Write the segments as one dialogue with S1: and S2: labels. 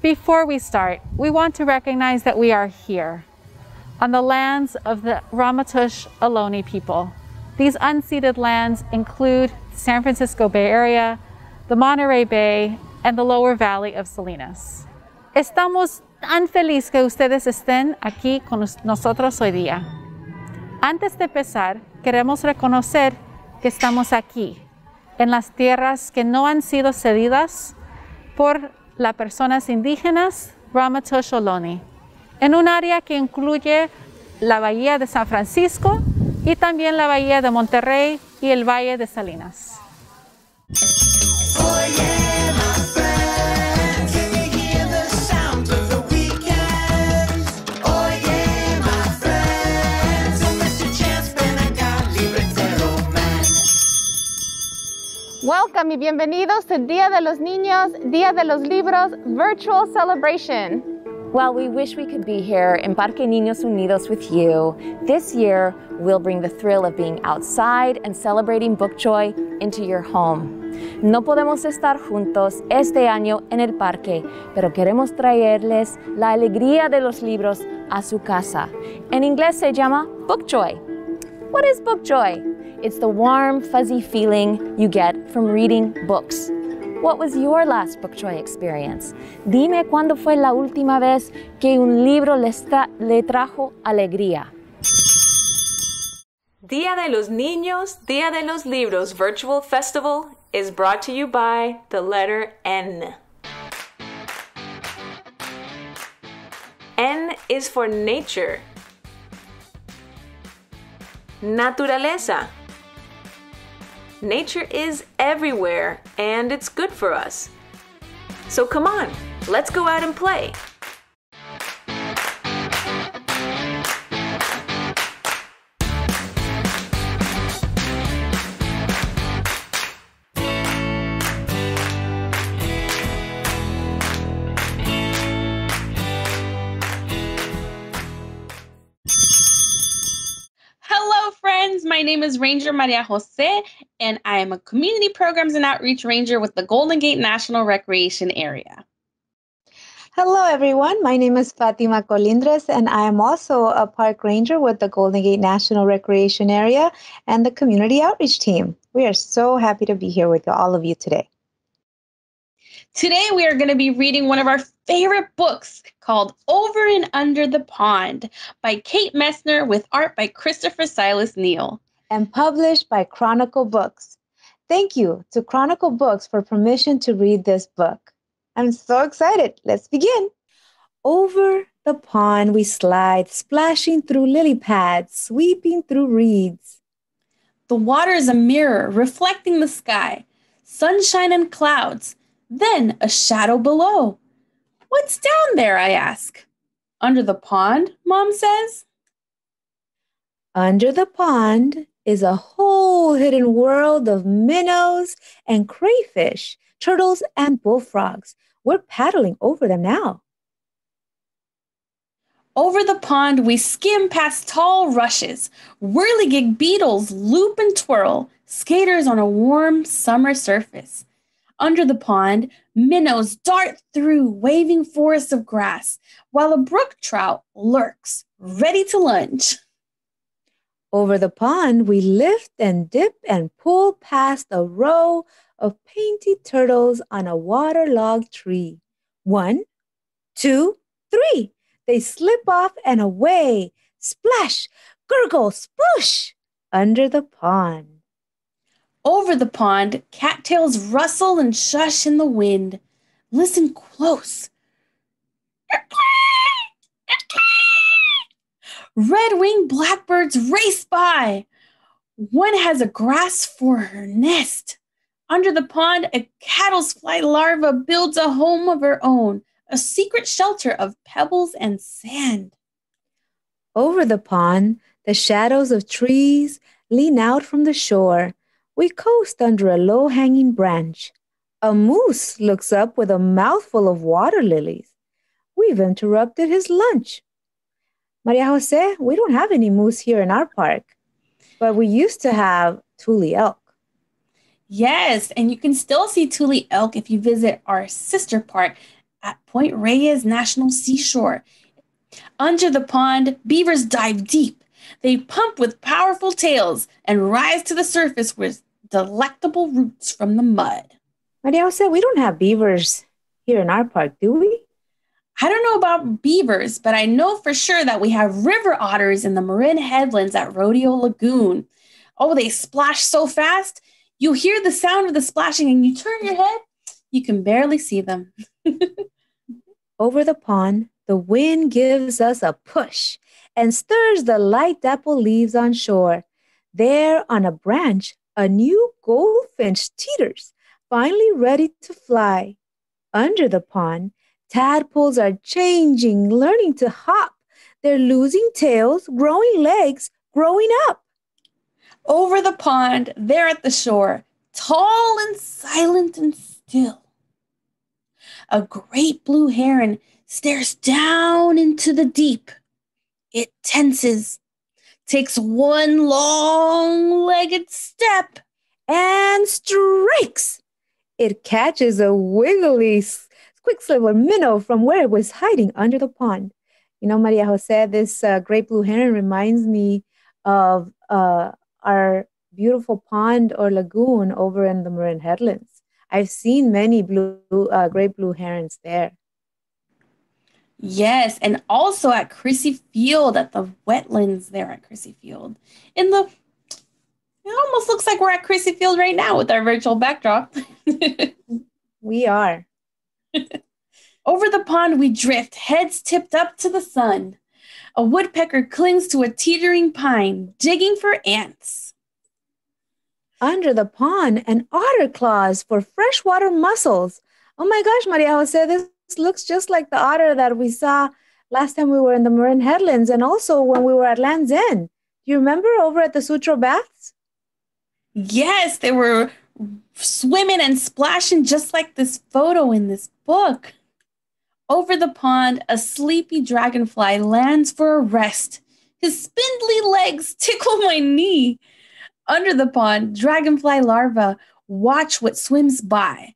S1: Before we start, we want to recognize that we are here on the lands of the Ramaytush Ohlone people. These unceded lands include San Francisco Bay Area, the Monterey Bay, and the lower valley of Salinas. Estamos tan feliz que ustedes estén aquí con nosotros hoy día. Antes de empezar, queremos reconocer que estamos aquí, en las tierras que no han sido cedidas por las personas indígenas Ramaytush Ohlone, en un área que incluye la bahía de San Francisco y también la bahía de Monterrey y el valle de Salinas.
S2: Welcome y bienvenidos to Día de los Niños, Día de los Libros virtual celebration.
S3: While we wish we could be here in Parque Niños Unidos with you, this year we'll bring the thrill of being outside and celebrating book joy into your home. No podemos estar juntos este año en el parque, pero queremos traerles la alegría de los libros a su casa. En inglés se llama book joy. What is book joy? It's the warm, fuzzy feeling you get from reading books. What was your last book joy experience? Dime cuándo fue la última vez que un libro le trajo alegría.
S4: Día de los Niños, Día de los Libros Virtual Festival is brought to you by the letter N. N is for nature. Naturaleza. Nature is everywhere and it's good for us. So come on, let's go out and play.
S2: My name is Ranger Maria Jose, and I am a Community Programs and Outreach Ranger with the Golden Gate National Recreation Area.
S5: Hello, everyone. My name is Fatima Colindres, and I am also a park ranger with the Golden Gate National Recreation Area and the Community Outreach Team. We are so happy to be here with all of you today.
S2: Today, we are going to be reading one of our favorite books called Over and Under the Pond by Kate Messner with art by Christopher Silas Neal.
S5: And published by Chronicle Books. Thank you to Chronicle Books for permission to read this book. I'm so excited. Let's begin. Over the pond we slide, splashing through lily pads, sweeping through reeds.
S2: The water is a mirror reflecting the sky, sunshine and clouds, then a shadow below. What's down there? I ask. Under the pond, Mom says.
S5: Under the pond is a whole hidden world of minnows and crayfish, turtles and bullfrogs. We're paddling over them now.
S2: Over the pond, we skim past tall rushes, whirligig beetles loop and twirl, skaters on a warm summer surface. Under the pond, minnows dart through waving forests of grass, while a brook trout lurks, ready to lunge.
S5: Over the pond, we lift and dip and pull past a row of painted turtles on a waterlogged tree. One, two, three. They slip off and away, splash, gurgle, sploosh, under the pond.
S2: Over the pond, cattails rustle and shush in the wind. Listen close. Red winged blackbirds race by. One has a grass for her nest. Under the pond, a caddisfly larva builds a home of her own, a secret shelter of pebbles and sand.
S5: Over the pond, the shadows of trees lean out from the shore. We coast under a low hanging branch. A moose looks up with a mouthful of water lilies. We've interrupted his lunch. Maria Jose, we don't have any moose here in our park, but we used to have Tule elk.
S2: Yes, and you can still see Tule elk if you visit our sister park, at Point Reyes National Seashore. Under the pond, beavers dive deep. They pump with powerful tails and rise to the surface with delectable roots from the mud.
S5: Maria Jose, we don't have beavers here in our park, do we?
S2: I don't know about beavers, but I know for sure that we have river otters in the Marin headlands at Rodeo Lagoon. Oh, they splash so fast. You hear the sound of the splashing and you turn your head, you can barely see them.
S5: Over the pond, the wind gives us a push and stirs the light dapple leaves on shore. There on a branch, a new goldfinch teeters, finally ready to fly. Under the pond, tadpoles are changing, learning to hop. They're losing tails, growing legs, growing up.
S2: Over the pond, there at the shore, tall and silent and still. A great blue heron stares down into the deep. It tenses, takes one long legged step, and strikes. It catches a wiggly quicksilver minnow from where it was hiding under the pond.
S5: You know, Maria Jose, this uh, great blue heron reminds me of uh, our beautiful pond or lagoon over in the Marin Headlands. I've seen many blue, uh, great blue herons there.
S2: Yes, and also at Crissy Field at the wetlands there at Crissy Field. In the it almost looks like we're at Crissy Field right now with our virtual backdrop.
S5: we are.
S2: Over the pond we drift, heads tipped up to the sun. A woodpecker clings to a teetering pine, digging for ants.
S5: Under the pond, an otter claws for freshwater mussels. Oh my gosh, Maria Jose, this looks just like the otter that we saw last time we were in the Marin Headlands and also when we were at Land's End. Do you remember over at the Sutro Baths?
S2: Yes, they were swimming and splashing just like this photo in this book. Over the pond, a sleepy dragonfly lands for a rest. His spindly legs tickle my knee. Under the pond, dragonfly larvae watch what swims by.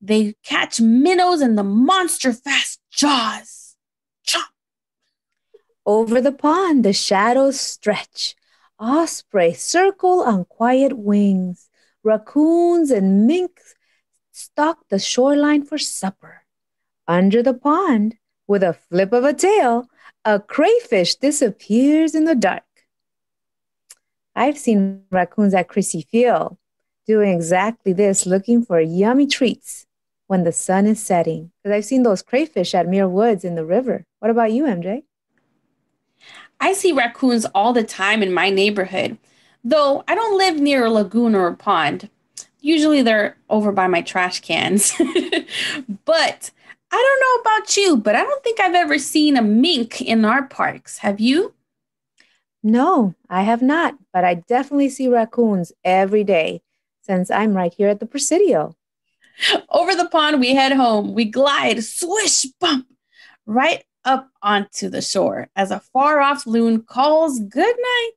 S2: They catch minnows in the monster fast jaws. Chop!
S5: Over the pond, the shadows stretch. Osprey circle on quiet wings. Raccoons and minks stalk the shoreline for supper. Under the pond, with a flip of a tail, a crayfish disappears in the dark. I've seen raccoons at Crissy Field doing exactly this, looking for yummy treats when the sun is setting. Because I've seen those crayfish at Muir Woods in the river. What about you, MJ?
S2: I see raccoons all the time in my neighborhood, though I don't live near a lagoon or a pond. Usually they're over by my trash cans. but I don't know about you, but I don't think I've ever seen a mink in our parks. Have you?
S5: No, I have not, but I definitely see raccoons every day since I'm right here at the Presidio.
S2: Over the pond, we head home. We glide, swish, bump, right up onto the shore as a far off loon calls good night.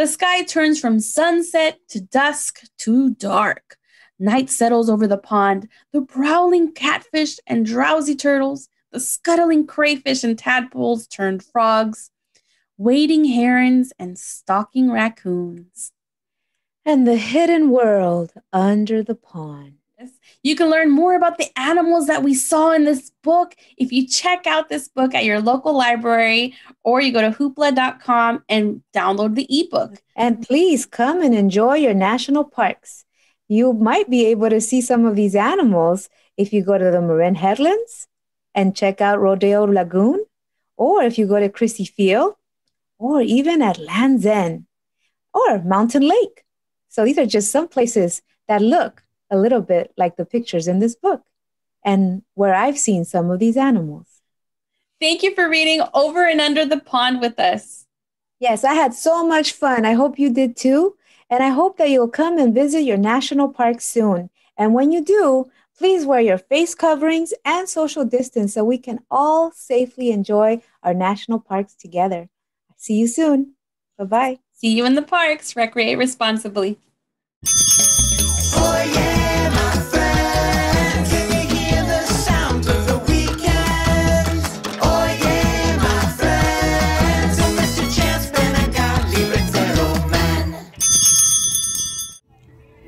S2: The sky turns from sunset to dusk to dark. Night settles over the pond. The prowling catfish and drowsy turtles, the scuttling crayfish and tadpoles turned frogs, wading herons and stalking raccoons.
S5: And the hidden world under the pond.
S2: You can learn more about the animals that we saw in this book if you check out this book at your local library or you go to hoopla.com and download the ebook.
S5: And please come and enjoy your national parks. You might be able to see some of these animals if you go to the Marin Headlands and check out Rodeo Lagoon, or if you go to Crissy Field, or even at Land's End or Mountain Lake. So these are just some places that look a little bit like the pictures in this book and where I've seen some of these animals.
S2: Thank you for reading Over and Under the Pond with us.
S5: Yes, I had so much fun. I hope you did too. And I hope that you'll come and visit your national park soon. And when you do, please wear your face coverings and social distance so we can all safely enjoy our national parks together. See you soon. Bye bye.
S2: See you in the parks. Recreate responsibly. Oh, yeah,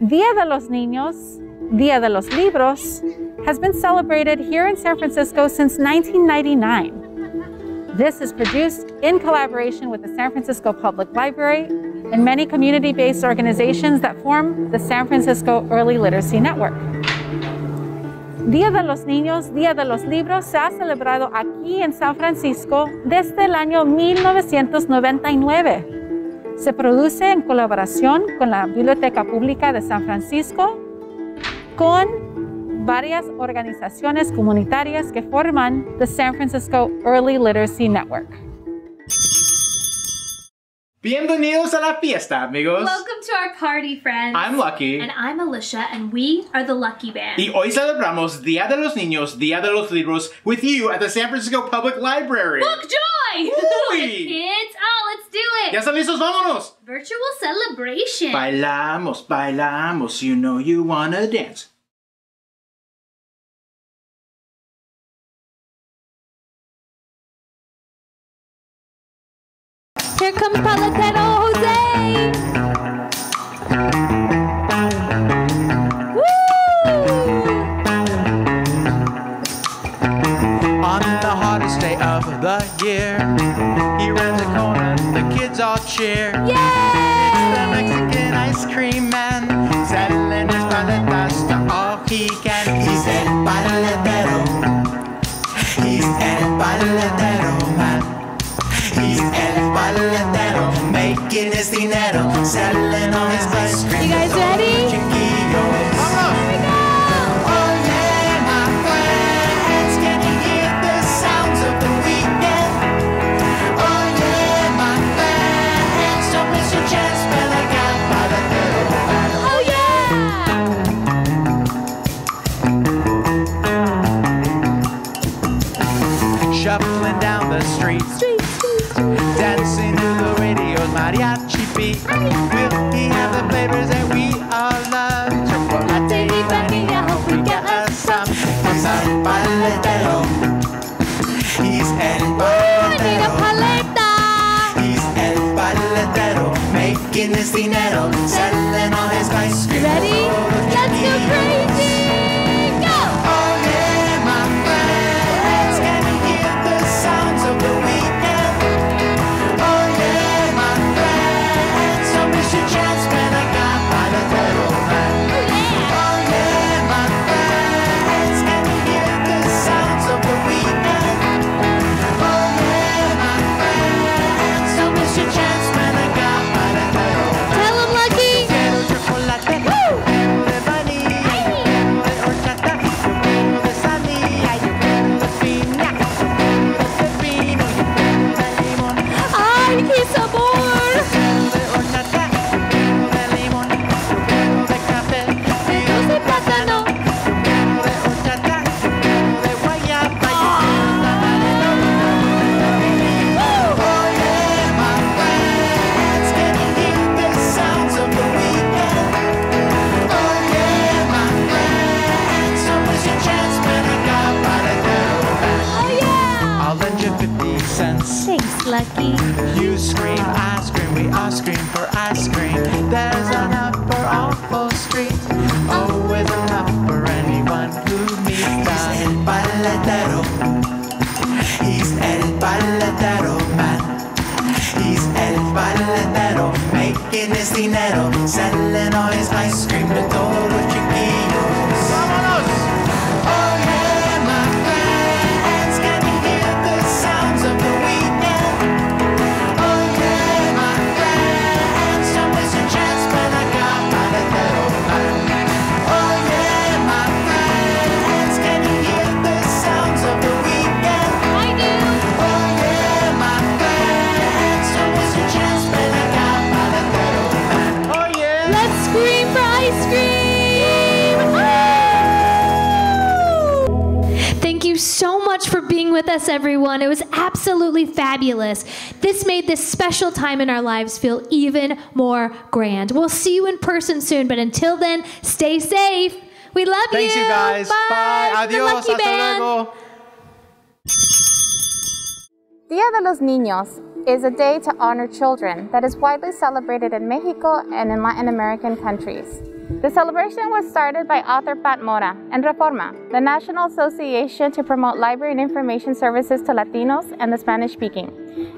S1: Dia de los Niños, Dia de los Libros, has been celebrated here in San Francisco since 1999. This is produced in collaboration with the San Francisco Public Library and many community-based organizations that form the San Francisco Early Literacy Network. Día de los Niños, Día de los Libros se ha celebrado aquí en San Francisco desde el año 1999. Se produce en colaboración con la Biblioteca Pública de San Francisco, con varias organizaciones comunitarias que forman the San Francisco Early Literacy Network.
S6: Bienvenidos a la fiesta, amigos.
S7: Welcome to our party, friends.
S6: I'm Lucky.
S7: And I'm Alicia, and we are the Lucky Band.
S6: Y hoy celebramos Día de los Niños, Día de los Libros with you at the San Francisco Public Library.
S7: Book joy!
S6: Uy.
S7: Kids, oh, let's do it!
S6: ¿Ya están listos? ¡Vámonos!
S7: Virtual celebration.
S6: Bailamos, bailamos, you know you wanna dance.
S7: Here comes Paletero Jose!
S8: On the hottest day of the year, he rounds a corner, the kids all cheer. It's the Mexican ice cream man, settling his paletas to all he can. He's el paletero. He's el paletero making his dinero, selling all his cream.
S7: You guys ready? Being us, everyone. It was absolutely fabulous. This made this special time in our lives feel even more grand. We'll see you in person soon, but until then, stay safe. We love
S6: Thanks, you guys.
S7: Bye.
S6: Bye.
S7: The
S6: Adios.
S7: Lucky
S6: Hasta
S7: Band.
S6: luego.
S3: Día de los Niños,
S9: is a day to honor children that is widely celebrated in Mexico and in Latin American countries. The celebration was started by author Pat Mora and Reforma, the National Association to promote library and information services to Latinos and the Spanish speaking,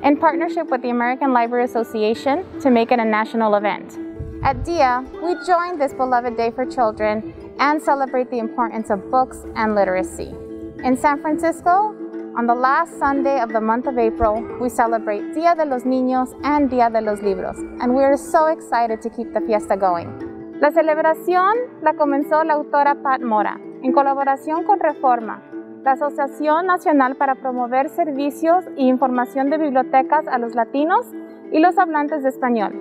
S9: in partnership with the American Library Association to make it a national event. At DIA, we join this beloved day for children and celebrate the importance of books and literacy. In San Francisco, on the last Sunday of the month of April, we celebrate Dia de los Niños and Dia de los Libros, and we are so excited to keep the fiesta going. La celebración la comenzó la autora Pat Mora, en colaboración con Reforma, la Asociación Nacional para Promover Servicios e Información de Bibliotecas a los latinos y los hablantes de español.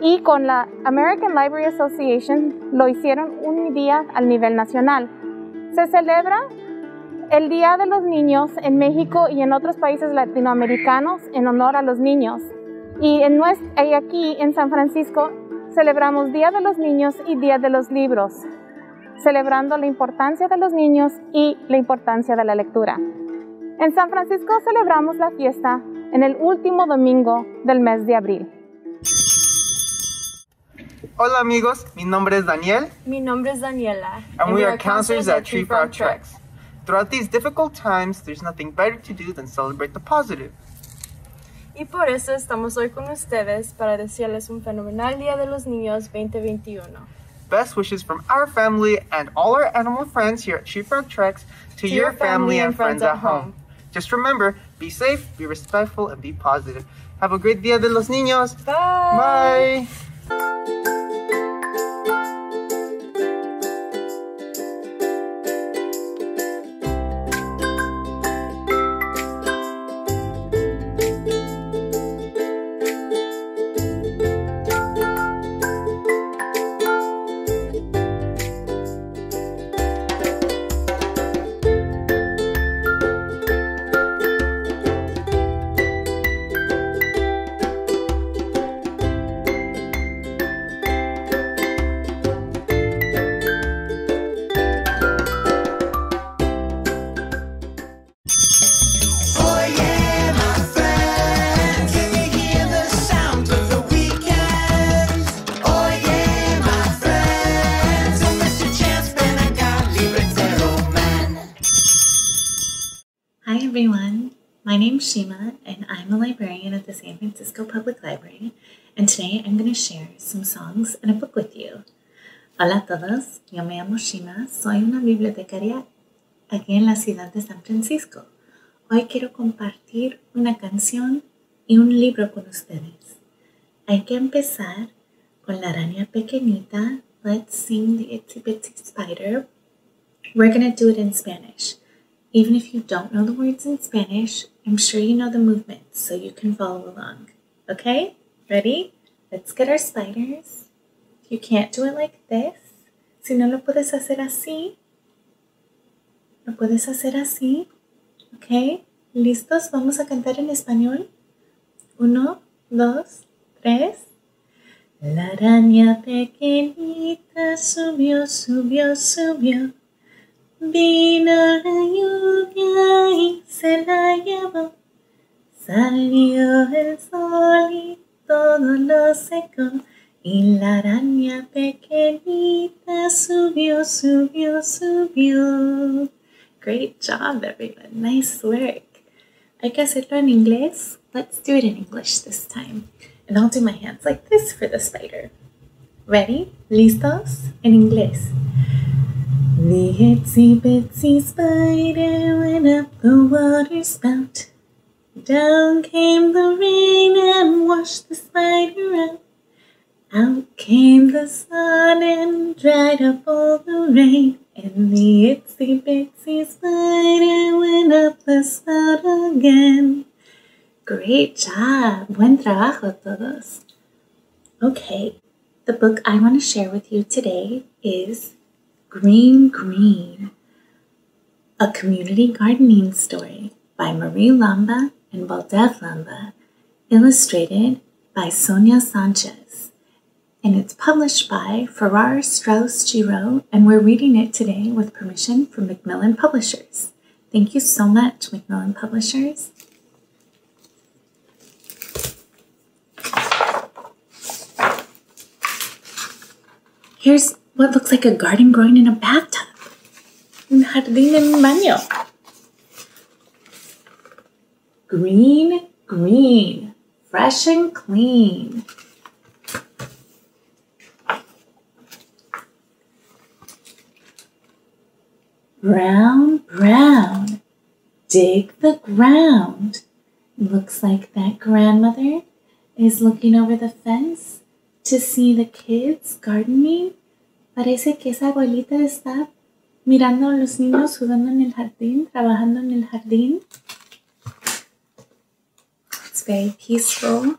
S9: Y con la American Library Association lo hicieron un día al nivel nacional. Se celebra el Día de los Niños en México y en otros países latinoamericanos en honor a los niños. Y, en nuestra, y aquí en San Francisco celebramos Día de los Niños y Día de los Libros, celebrando la importancia de los niños y la importancia de la lectura. En San Francisco celebramos la fiesta en el último domingo del mes de abril.
S10: Hola amigos, mi nombre es Daniel
S11: Mi nombre es Daniela.
S10: and, we are counselors at Tree Frog Treks. Throughout these difficult times, there's nothing better to do than celebrate the positive.
S11: Y por eso estamos hoy con ustedes para desearles un fenomenal Día de los Niños 2021.
S10: Best wishes from our family and all our animal friends here at Tree Frog Treks to, your, family and friends at home. Just remember, be safe, be respectful, and be positive. Have a great Dia de los Niños.
S11: Bye.
S10: Bye.
S12: San Francisco Public Library and today I'm going to share some songs and a book with you. Hola a todos, yo me llamo Xima, soy una bibliotecaria aquí en la ciudad de San Francisco. Hoy quiero compartir una canción y un libro con ustedes. Hay que empezar con la araña pequeñita. Let's sing the Itsy Bitsy Spider. We're going to do it in Spanish. Even if you don't know the words in Spanish, I'm sure you know the movements, so you can follow along. Okay? Ready? Let's get our spiders. You can't do it like this. Si no lo puedes hacer así, lo puedes hacer así. Ok, ¿listos? Vamos a cantar en español. Uno, dos, tres. La araña pequeñita subió, subió, subió. Vino la lluvia y se la llevó. Salió el sol y todo lo secó. Y la araña pequeñita subió, subió, subió. Great job, everyone. Nice work. Hay que hacerlo en inglés. Let's do it in English this time. And I'll do my hands like this for the spider. Ready? ¿Listos? En inglés. The itsy bitsy spider went up the water spout. Down came the rain and washed the spider out. Out came the sun and dried up all the rain. And the itsy bitsy spider went up the spout again. Great job. Buen trabajo, todos. Okay, the book I want to share with you today is Green Green, a community gardening story by Marie Lamba and Baldev Lamba, illustrated by Sonia Sanchez. And it's published by Farrar Straus Giroux, and we're reading it today with permission from Macmillan Publishers. Thank you so much, Macmillan Publishers. Here's what looks like a garden growing in a bathtub. Un jardín en baño. Green, green, fresh and clean. Brown, brown, dig the ground. Looks like that grandmother is looking over the fence to see the kids gardening. Parece que esa abuelita está mirando a los niños jugando en el jardín, trabajando en el jardín. It's very peaceful.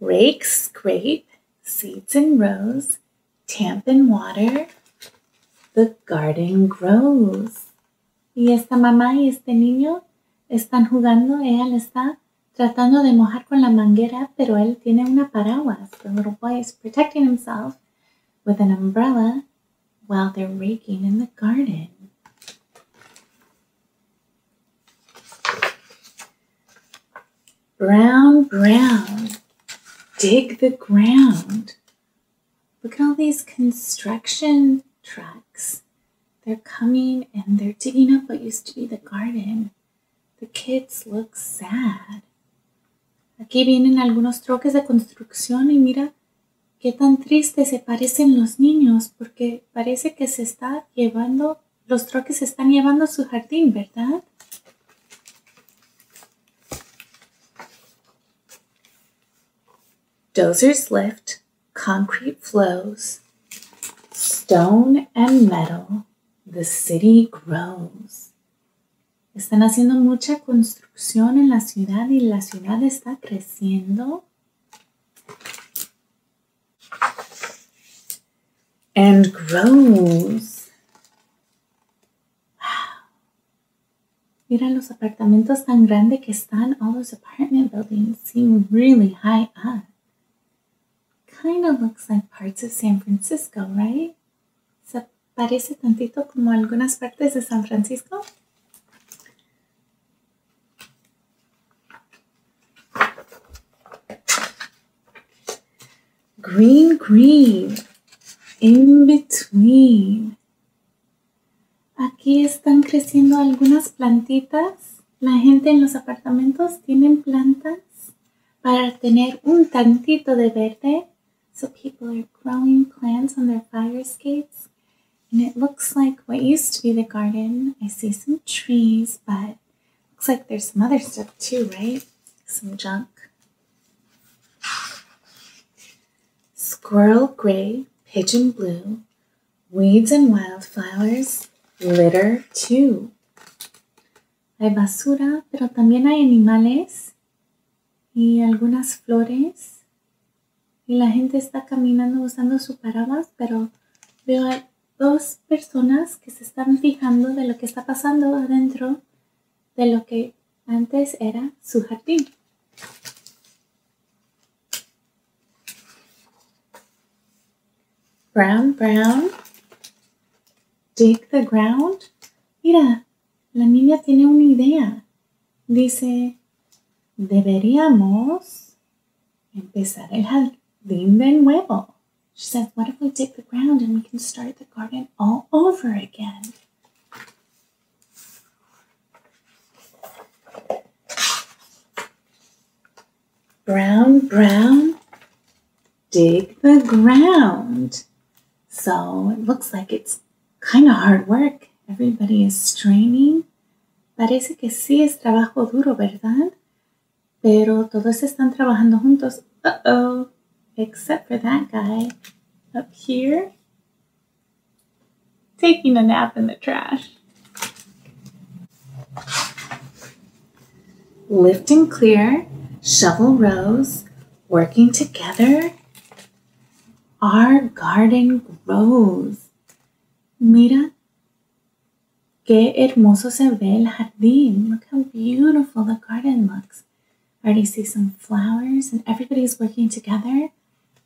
S12: Rake, scrape, seeds in rows, tamp water. The garden grows. Y esta mamá y este niño están jugando. Ella le está tratando de mojar con la manguera, pero él tiene una paraguas. The little boy is protecting himself with an umbrella while they're raking in the garden. Brown, brown, dig the ground. Look at all these construction trucks. They're coming and they're digging up what used to be the garden. The kids look sad. Aquí vienen algunos troques de construcción y mira qué tan triste se parecen los niños porque parece que se está llevando, los troques se están llevando su jardín, ¿verdad? Dozers lift, concrete flows, stone and metal, the city grows. Están haciendo mucha construcción en la ciudad y la ciudad está creciendo. And grows. Wow. Mira los apartamentos tan grandes que están. All those apartment buildings seem really high up. Kind of looks like parts of San Francisco, right? Se parece tantito como algunas partes de San Francisco. Green, green, in between. Aquí están creciendo algunas plantitas. La gente en los apartamentos tienen plantas para tener un tantito de verde. So people are growing plants on their fire escapes. And it looks like what used to be the garden. I see some trees, but looks like there's some other stuff too, right? Some junk. Squirrel gray, pigeon blue, weeds and wildflowers, litter too. Hay basura, pero también hay animales y algunas flores. Y la gente está caminando usando su paraguas, pero veo a dos personas que se están fijando de lo que está pasando adentro de lo que antes era su jardín. Brown, brown. Dig the ground. Mira, la niña tiene una idea. Dice, deberíamos empezar el jardín de nuevo. She says, what if we dig the ground and we can start the garden all over again? Brown, brown, dig the ground. So it looks like it's kind of hard work. Everybody is straining. Parece que sí es trabajo duro, ¿verdad? Pero todos están trabajando juntos. Uh-oh. Except for that guy up here taking a nap in the trash. Lift and clear, shovel rows, working together. Our garden grows. Mira qué hermoso se ve el jardín. Look how beautiful the garden looks. I already see some flowers and everybody's working together,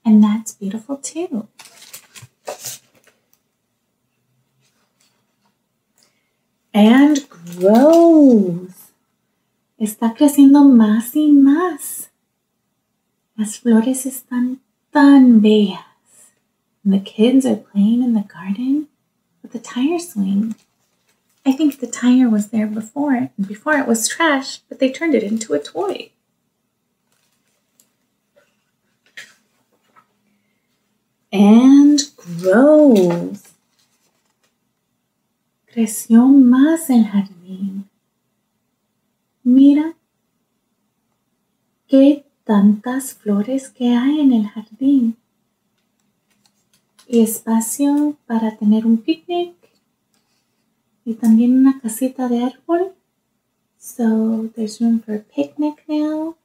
S12: and that's beautiful too. And grows. Está creciendo más y más. Las flores están tan bellas. And the kids are playing in the garden with the tire swing. I think the tire was there before, and before it was trash, but they turned it into a toy. And grows. Creció más el jardín. Mira qué tantas flores que hay en el jardín. Y espacio para tener un picnic y también una casita de árbol. So there's room for a picnic now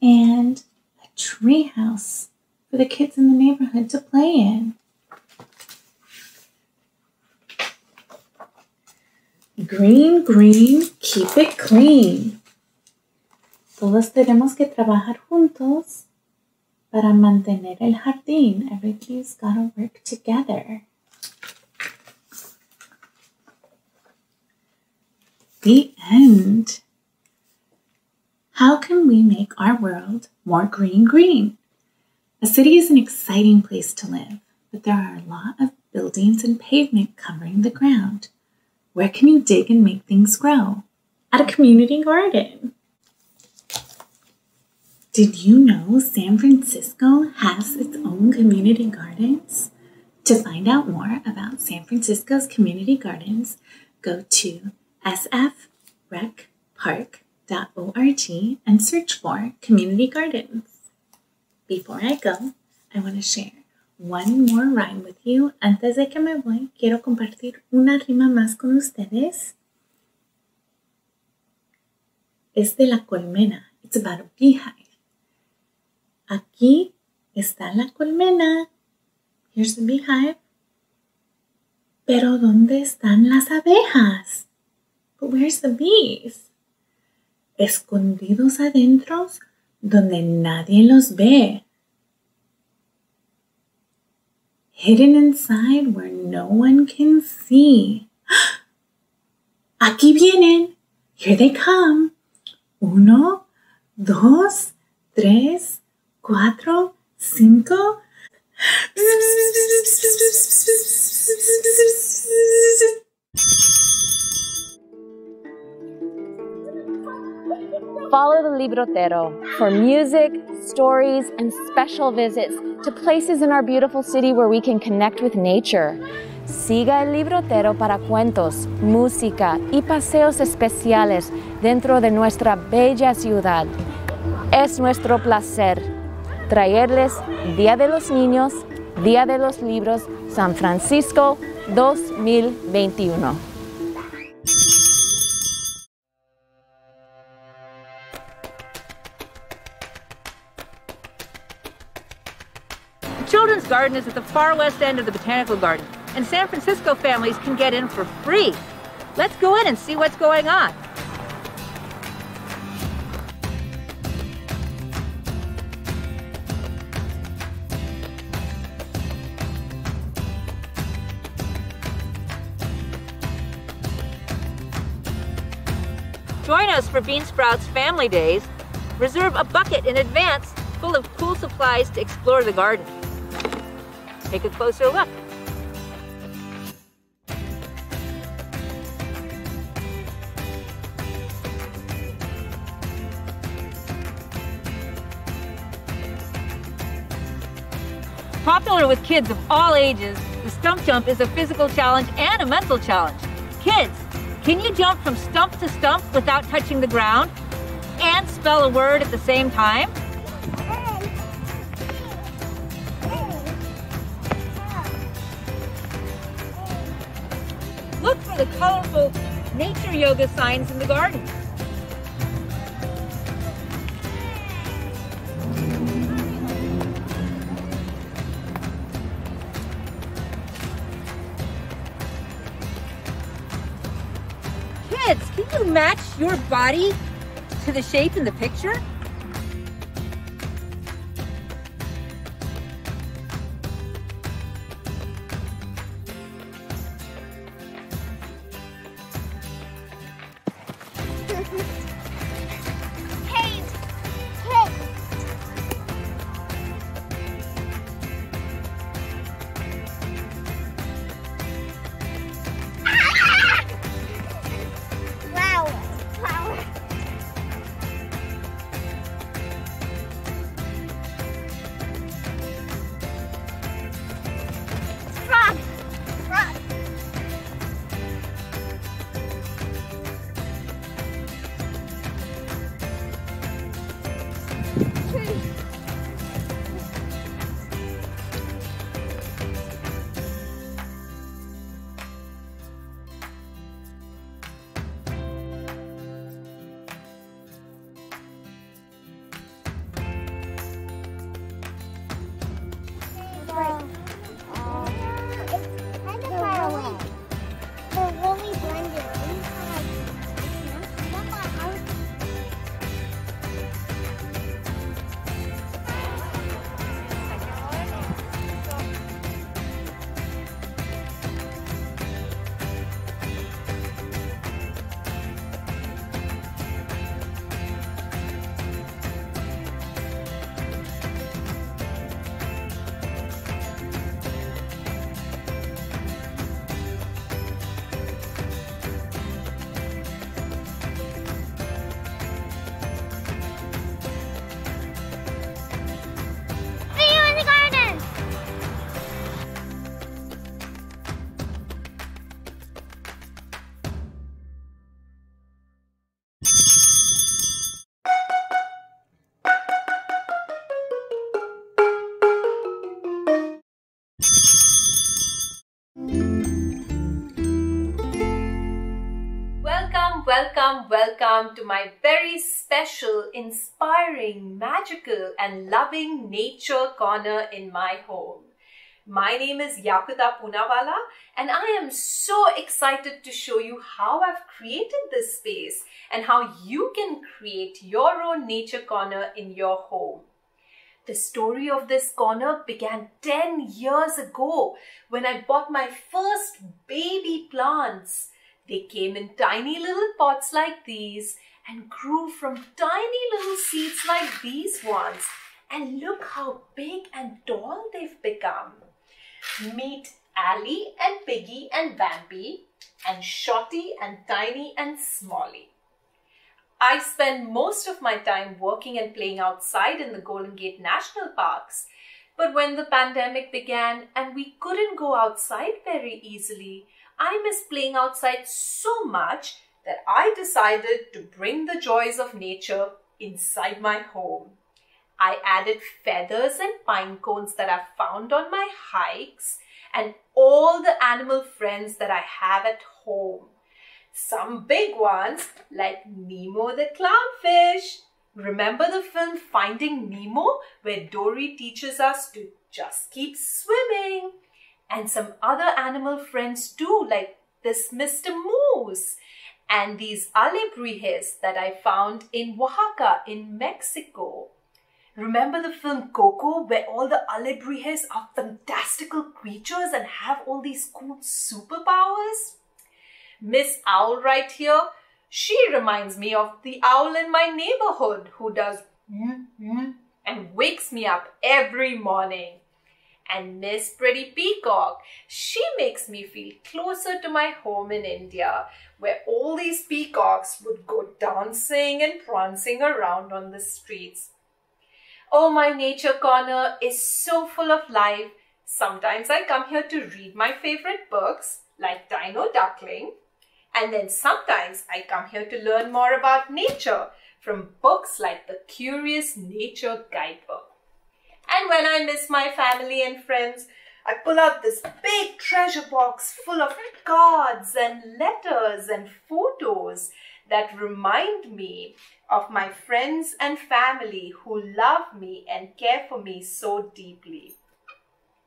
S12: and a tree house for the kids in the neighborhood to play in. Green, green, keep it clean. Todos tenemos que trabajar juntos para mantener el jardín. Everybody's gotta work together. The end. How can we make our world more green green? A city is an exciting place to live, but there are a lot of buildings and pavement covering the ground. Where can you dig and make things grow? At a community garden. Did you know San Francisco has its own community gardens? To find out more about San Francisco's community gardens, go to sfrecpark.org and search for community gardens. Before I go, I want to share one more rhyme with you. Antes de que me voy, quiero compartir una rima más con ustedes. Es de la colmena. It's about a beehive. Aquí está la colmena. Here's the beehive. Pero ¿dónde están las abejas? But where's the bees? Escondidos adentro donde nadie los ve. Hidden inside where no one can see. Aquí vienen. Here they come. Uno, dos, tres, cuatro, cinco.
S3: Follow the Librotero for music, stories, and special visits to places in our beautiful city where we can connect with nature. Siga el Librotero para cuentos, música y paseos especiales dentro de nuestra bella ciudad. Es nuestro placer traerles Día de los Niños, Día de los Libros, San Francisco 2021.
S13: The Children's Garden is at the far west end of the Botanical Garden, and San Francisco families can get in for free. Let's go in and see what's going on. Join us for Bean Sprouts Family Days. Reserve a bucket in advance full of cool supplies to explore the garden. Take a closer look. Popular with kids of all ages, the stump jump is a physical challenge and a mental challenge. Kids, can you jump from stump to stump without touching the ground and spell a word at the same time? Look for the colorful nature yoga signs in the garden. Your body to the shape in the picture?
S14: Welcome, to my very special, inspiring, magical, and loving nature corner in my home. My name is Yakuta Punawala, and I am so excited to show you how I've created this space and how you can create your own nature corner in your home. The story of this corner began 10 years ago when I bought my first baby plants. They came in tiny little pots like these and grew from tiny little seeds like these ones. And look how big and tall they've become. Meet Ali and Piggy and Vampy and Shorty and Tiny and Smalley. I spend most of my time working and playing outside in the Golden Gate National Parks. But when the pandemic began and we couldn't go outside very easily, I miss playing outside so much that I decided to bring the joys of nature inside my home. I added feathers and pine cones that I found on my hikes and all the animal friends that I have at home. Some big ones like Nemo the clownfish. Remember the film Finding Nemo where Dory teaches us to just keep swimming? And some other animal friends too like this Mr. Moose and these alebrijes that I found in Oaxaca in Mexico. Remember the film Coco where all the alebrijes are fantastical creatures and have all these cool superpowers? Miss Owl right here, she reminds me of the owl in my neighborhood who does mm, mm, and wakes me up every morning. And Miss Pretty Peacock, she makes me feel closer to my home in India, where all these peacocks would go dancing and prancing around on the streets. Oh, my nature corner is so full of life. Sometimes I come here to read my favorite books, like Dino Duckling, and then sometimes I come here to learn more about nature from books like the Curious Nature Guidebook. And when I miss my family and friends, I pull out this big treasure box full of cards and letters and photos that remind me of my friends and family who love me and care for me so deeply.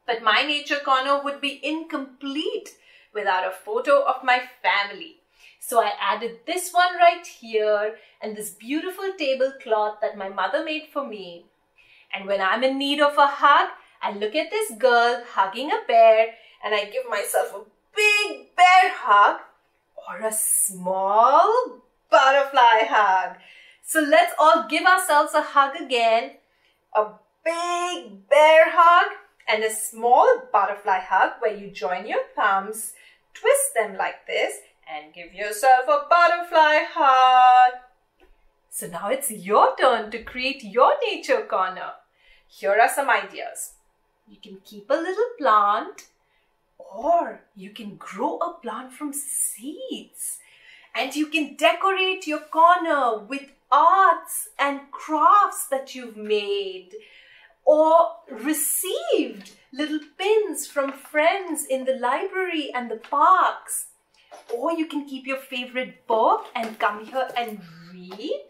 S14: But my nature corner would be incomplete without a photo of my family. So I added this one right here and this beautiful tablecloth that my mother made for me. And when I'm in need of a hug, I look at this girl hugging a bear and I give myself a big bear hug or a small butterfly hug. So let's all give ourselves a hug again. A big bear hug and a small butterfly hug where you join your thumbs, twist them like this and give yourself a butterfly hug. So now it's your turn to create your nature corner. Here are some ideas. You can keep a little plant or you can grow a plant from seeds. And you can decorate your corner with arts and crafts that you've made or received little pins from friends in the library and the parks. Or you can keep your favorite book and come here and read.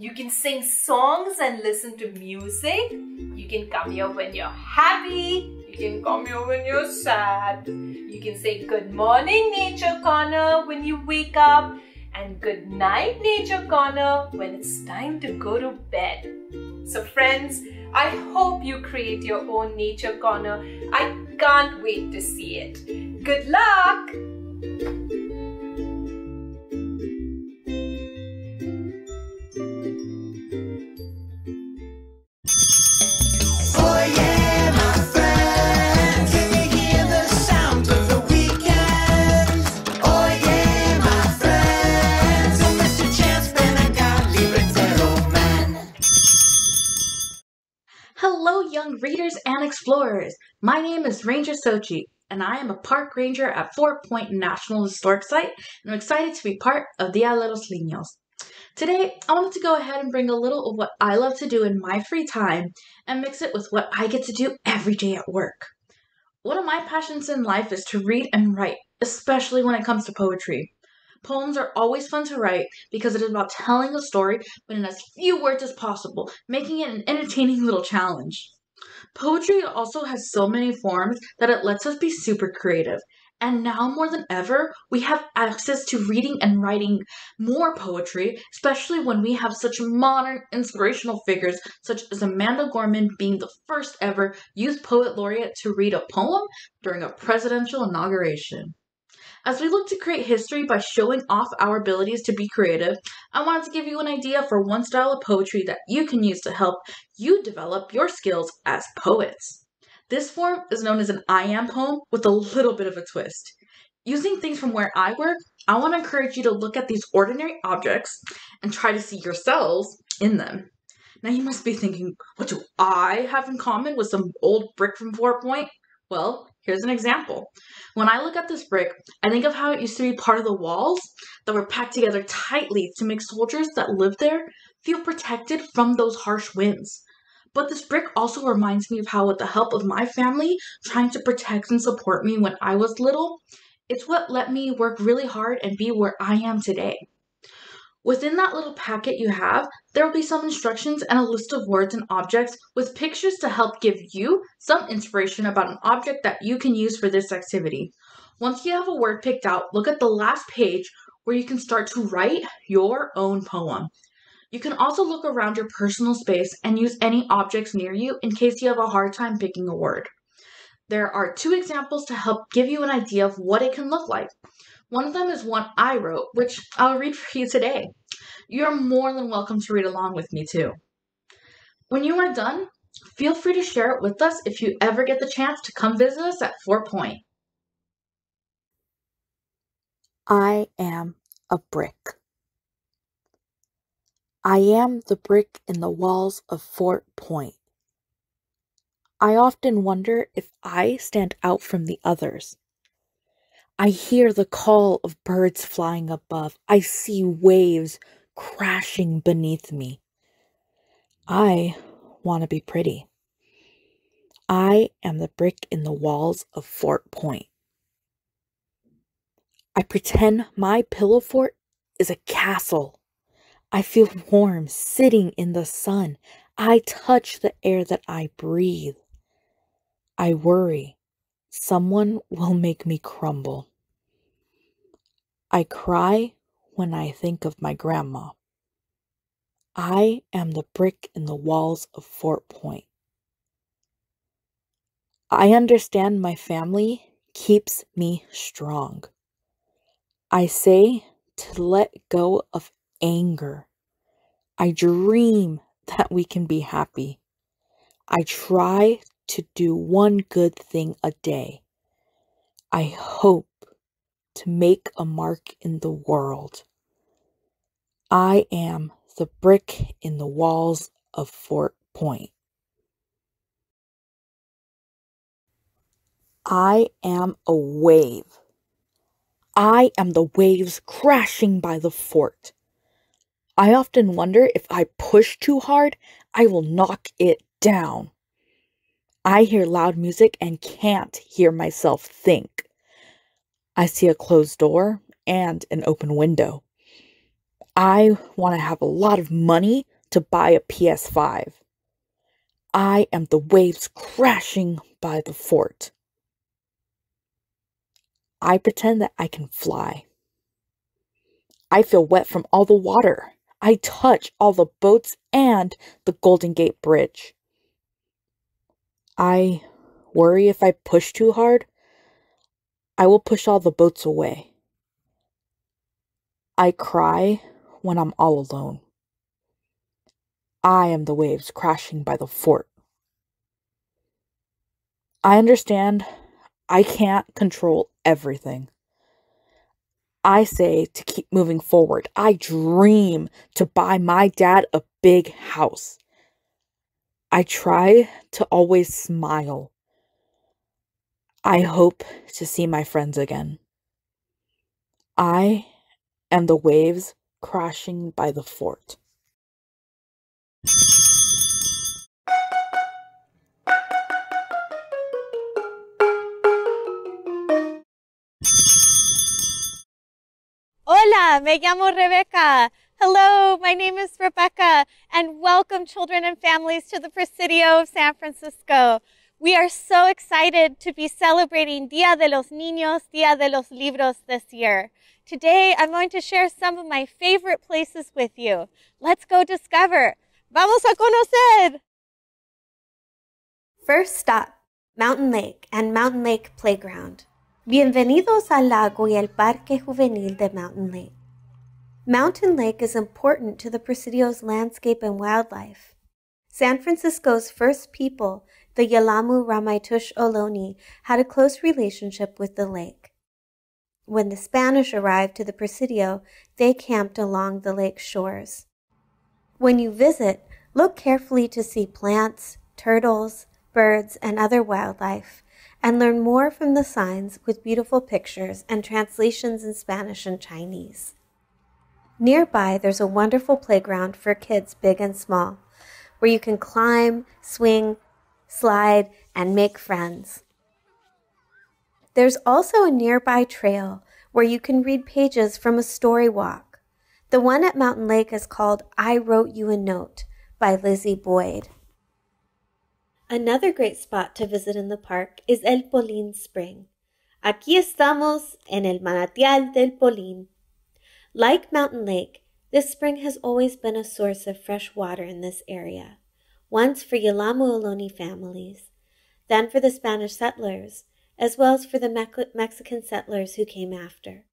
S14: You can sing songs and listen to music. You can come here when you're happy. You can come here when you're sad. You can say good morning, Nature Corner, when you wake up. And good night, Nature Corner, when it's time to go to bed. So friends, I hope you create your own nature corner. I can't wait to see it. Good luck!
S15: Explorers. My name is Ranger Sochi, and I am a park ranger at Fort Point National Historic Site, and I'm excited to be part of Dia de los Niños. Today, I wanted to go ahead and bring a little of what I love to do in my free time and mix it with what I get to do every day at work. One of my passions in life is to read and write, especially when it comes to poetry.
S2: Poems are always fun to write because it is about telling a story but in as few words as possible, making it an entertaining little challenge. Poetry also has so many forms that it lets us be super creative. And now more than ever, we have access to reading and writing more poetry, especially when we have such modern inspirational figures such as Amanda Gorman being the first ever youth poet laureate to read a poem during a presidential inauguration. As we look to create history by showing off our abilities to be creative, I wanted to give you an idea for one style of poetry that you can use to help you develop your skills as poets. This form is known as an I am poem with a little bit of a twist. Using things from where I work, I want to encourage you to look at these ordinary objects and try to see yourselves in them. Now you must be thinking, what do I have in common with some old brick from Fort Point? Well, here's an example. When I look at this brick, I think of how it used to be part of the walls that were packed together tightly to make soldiers that lived there feel protected from those harsh winds. But this brick also reminds me of how, with the help of my family trying to protect and support me when I was little, it's what let me work really hard and be where I am today. Within that little packet you have, there will be some instructions and a list of words and objects with pictures to help give you some inspiration about an object that you can use for this activity. Once you have a word picked out, look at the last page where you can start to write your own poem. You can also look around your personal space and use any objects near you in case you have a hard time picking a word. There are two examples to help give you an idea of what it can look like. One of them is one I wrote, which I'll read for you today. You're more than welcome to read along with me too. When you are done, feel free to share it with us if you ever get the chance to come visit us at Fort Point.
S16: I am a brick. I am the brick in the walls of Fort Point. I often wonder if I stand out from the others. I hear the call of birds flying above. I see waves crashing beneath me. I want to be pretty. I am the brick in the walls of Fort Point. I pretend my pillow fort is a castle I feel warm sitting in the sun. I touch the air that I breathe. I worry someone will make me crumble. I cry when I think of my grandma. I am the brick in the walls of Fort Point. I understand my family keeps me strong. I say to let go of anger. I dream that we can be happy. I try to do one good thing a day. I hope to make a mark in the world. I am the brick in the walls of Fort Point. I am a wave. I am the waves crashing by the fort. I often wonder if I push too hard, I will knock it down. I hear loud music and can't hear myself think. I see a closed door and an open window. I want to have a lot of money to buy a PS5. I am the waves crashing by the fort. I pretend that I can fly. I feel wet from all the water. I touch all the boats and the Golden Gate Bridge. I worry if I push too hard, I will push all the boats away. I cry when I'm all alone. I am the waves crashing by the fort. I understand I can't control everything. I say to keep moving forward. I dream to buy my dad a big house. I try to always smile. I hope to see my friends again. I am the waves crashing by the fort.
S17: Hola, me llamo Rebecca. Hello, my name is Rebecca, and welcome children and families to the Presidio of San Francisco. We are so excited to be celebrating Dia de los Niños, Dia de los Libros this year. Today, I'm going to share some of my favorite places with you. Let's go discover. Vamos a conocer! First stop, Mountain Lake and Mountain Lake Playground. Bienvenidos al lago y el Parque Juvenil de Mountain Lake. Mountain Lake is important to the Presidio's landscape and wildlife. San Francisco's first people, the Yelamu Ramaytush Ohlone, had a close relationship with the lake. When the Spanish arrived to the Presidio, they camped along the lake's shores. When you visit, look carefully to see plants, turtles, birds, and other wildlife, and learn more from the signs with beautiful pictures and translations in Spanish and Chinese. Nearby, there's a wonderful playground for kids big and small, where you can climb, swing, slide, and make friends. There's also a nearby trail where you can read pages from a story walk. The one at Mountain Lake is called I Wrote You a Note by Lizi Boyd. Another great spot to visit in the park is El Polín Spring. Aquí estamos en el manantial del Polín. Like Mountain Lake, this spring has always been a source of fresh water in this area, once for Yelamu Ohlone families, then for the Spanish settlers, as well as for the Me- Mexican settlers who came after.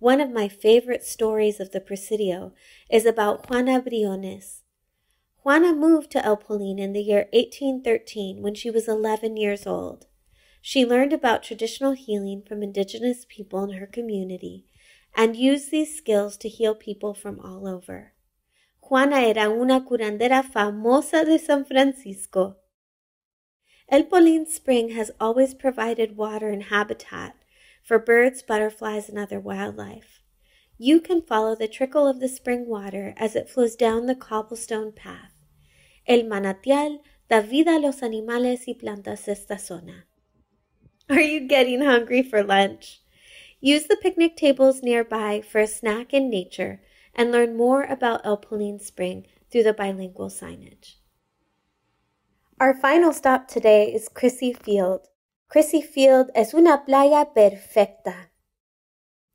S17: One of my favorite stories of the Presidio is about Juana Briones. Juana moved to El Polín in the year 1813 when she was 11 years old. She learned about traditional healing from indigenous people in her community and used these skills to heal people from all over. Juana era una curandera famosa de San Francisco. El Polín Spring has always provided water and habitat for birds, butterflies, and other wildlife. You can follow the trickle of the spring water as it flows down the cobblestone path. El manantial da vida a los animales y plantas esta zona. Are you getting hungry for lunch? Use the picnic tables nearby for a snack in nature and learn more about El Polín Spring through the bilingual signage. Our final stop today is Crissy Field. Crissy Field es una playa perfecta.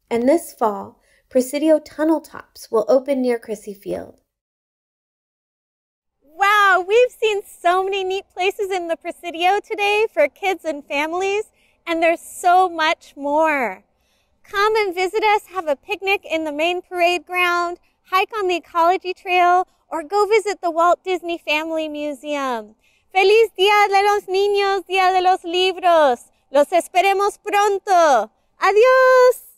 S17: And this fall, Presidio tunnel tops will open near Crissy Field. Wow, we've seen so many neat places in the Presidio today for kids and families, and there's so much more. Come and visit us, have a picnic in the main parade ground, hike on the ecology trail, or go visit the Walt Disney Family Museum. Feliz Día de los Niños, Día de los Libros. Los esperemos pronto. Adiós.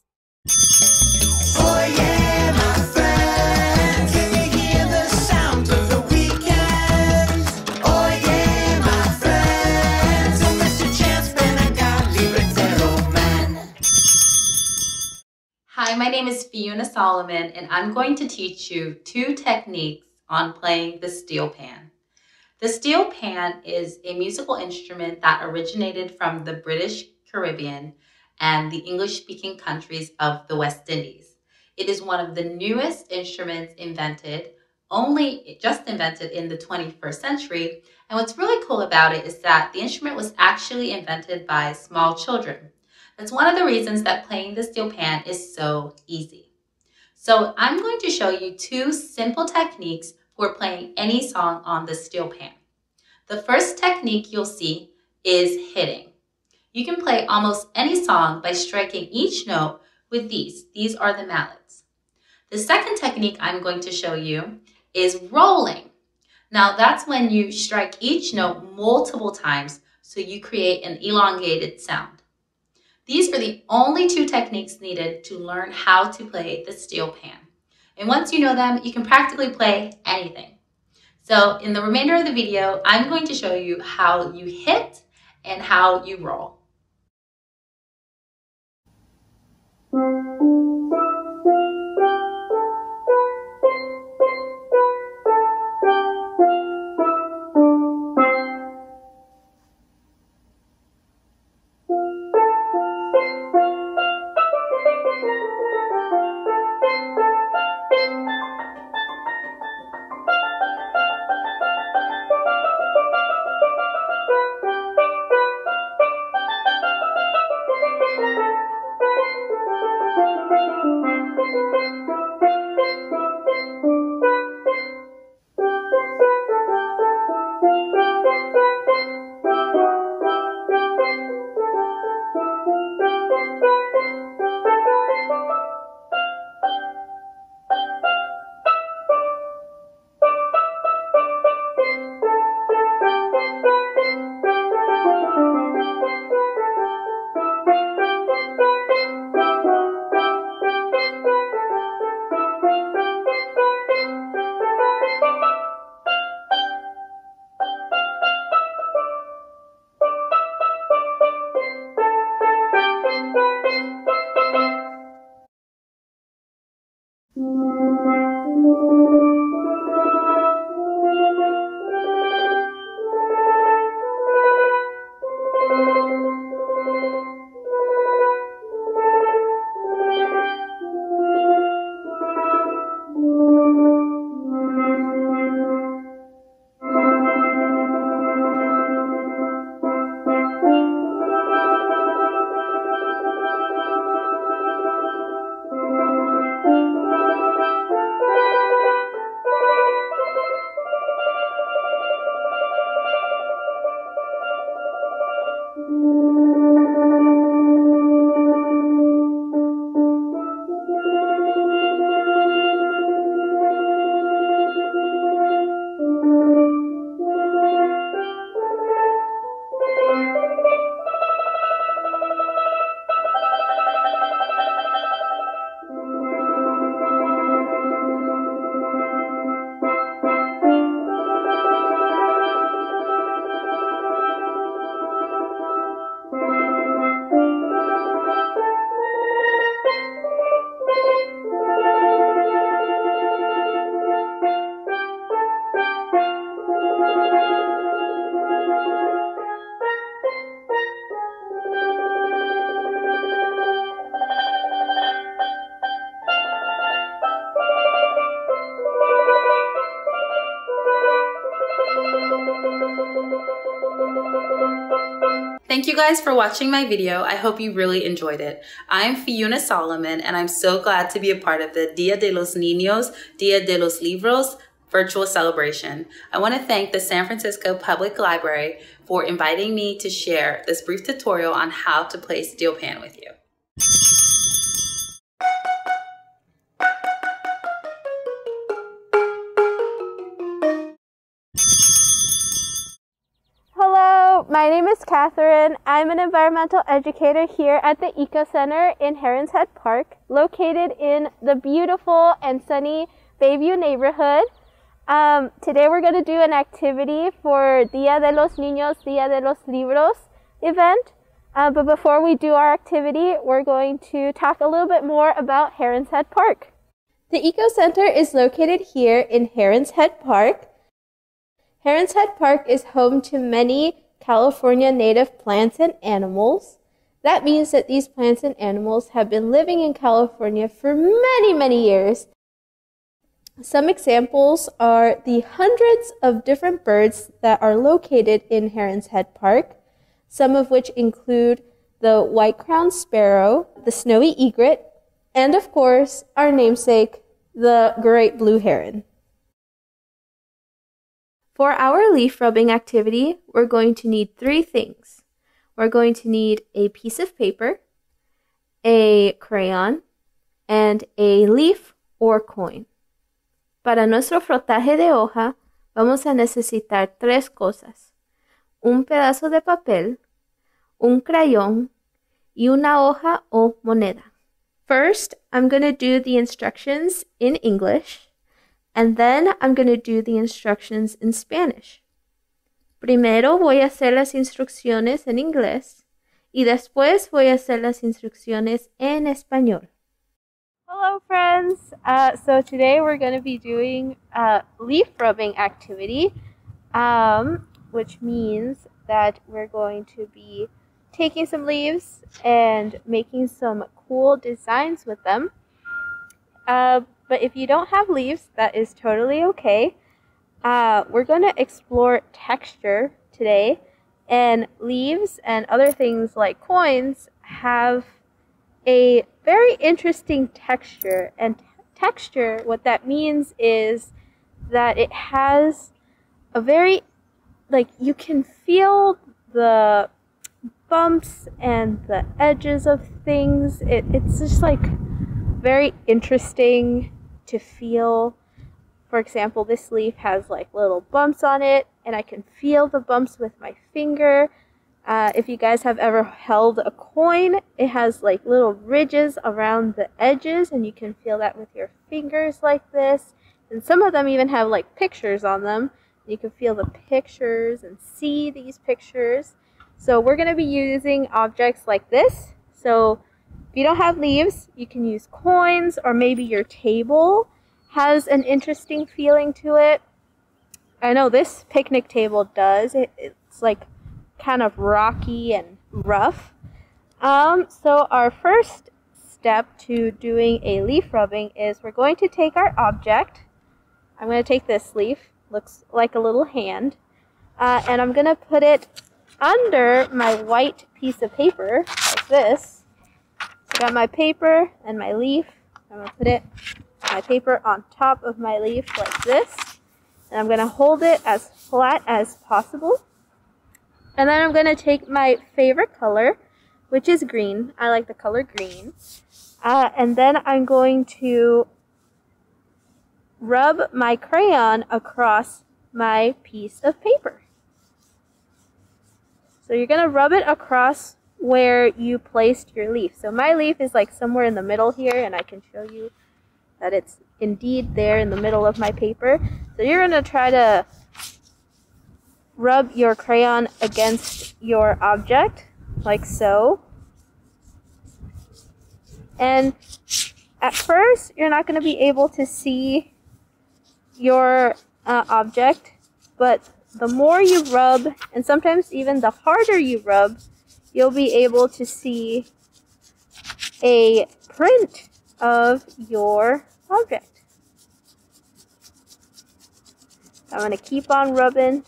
S8: Oye, my
S18: Hi, my name is Fiona Solomon, and I'm going to teach you two techniques on playing the steel pan. The steel pan is a musical instrument that originated from the British Caribbean and the English speaking countries of the West Indies. It is one of the newest instruments invented, only just invented in the 21st century. And what's really cool about it is that the instrument was actually invented by small children. That's one of the reasons that playing the steel pan is so easy. So I'm going to show you two simple techniques for playing any song on the steel pan. The first technique you'll see is hitting. You can play almost any song by striking each note with these. These are the mallets. The second technique I'm going to show you is rolling. Now that's when you strike each note multiple times so you create an elongated sound. These are the only two techniques needed to learn how to play the steel pan. And once you know them, you can practically play anything. So in the remainder of the video, I'm going to show you how you hit and how you roll. Guys for watching my video. I hope you really enjoyed it. I'm Fiona Solomon and I'm so glad to be a part of the Dia de los Niños, Dia de los Libros virtual celebration. I want to thank the San Francisco Public Library for inviting me to share this brief tutorial on how to play steel pan with
S19: environmental educator here at the Eco Center in Herons Head Park, located in the beautiful and sunny Bayview neighborhood. Um, today we're going to do an activity for Dia de los Niños, Dia de los Libros event. Uh, but before we do our activity, we're going to talk a little bit more about Herons Head Park. The Eco Center is located here in Herons Head Park. Herons Head Park is home to many California native plants and animals. That means that these plants and animals have been living in California for many, many years. Some examples are the hundreds of different birds that are located in Herons Head Park, some of which include the white-crowned sparrow, the snowy egret, and of course, our namesake, the great blue heron. For our leaf rubbing activity, we're going to need three things. We're going to need a piece of paper, a crayon, and a leaf or coin. Para nuestro frotaje de hoja, vamos a necesitar tres cosas. Un pedazo de papel, un crayón, y una hoja o moneda. First, I'm going to do the instructions in English, and then I'm going to do the instructions in Spanish. Primero voy a hacer las instrucciones en inglés y después voy a hacer las instrucciones en español. Hello friends! Uh, so today we're going to be doing a leaf rubbing activity, um, which means that we're going to be taking some leaves and making some cool designs with them. Uh, but if you don't have leaves, that is totally okay. Uh, we're going to explore texture today, and leaves and other things like coins have a very interesting texture. And texture, what that means is that it has a very, like, you can feel the bumps and the edges of things. It, it's just like very interesting to feel. For example, this leaf has like little bumps on it, and I can feel the bumps with my finger. Uh, if you guys have ever held a coin, it has like little ridges around the edges, and you can feel that with your fingers like this. And some of them even have like pictures on them. You can feel the pictures and see these pictures. So we're going to be using objects like this. So if you don't have leaves, you can use coins or maybe your table has an interesting feeling to it. I know this picnic table does. It, it's like kind of rocky and rough. Um, so our first step to doing a leaf rubbing is we're going to take our object. I'm going to take this leaf, looks like a little hand, uh, and I'm going to put it under my white piece of paper like this. Got my paper and my leaf. I'm to put it, my paper on top of my leaf like this. And I'm to hold it as flat as possible. And then I'm to take my favorite color, which is green. I like the color green. Uh, and then I'm going to rub my crayon across my piece of paper. So you're going to rub it across where you placed your leaf. So my leaf is like somewhere in the middle here, and I can show you that it's indeed there in the middle of my paper. So you're going to try to rub your crayon against your object, like so. And at first, you're not going to be able to see your uh, object, but the more you rub, and sometimes even the harder you rub, you'll be able to see a print of your object. I'm going to keep on rubbing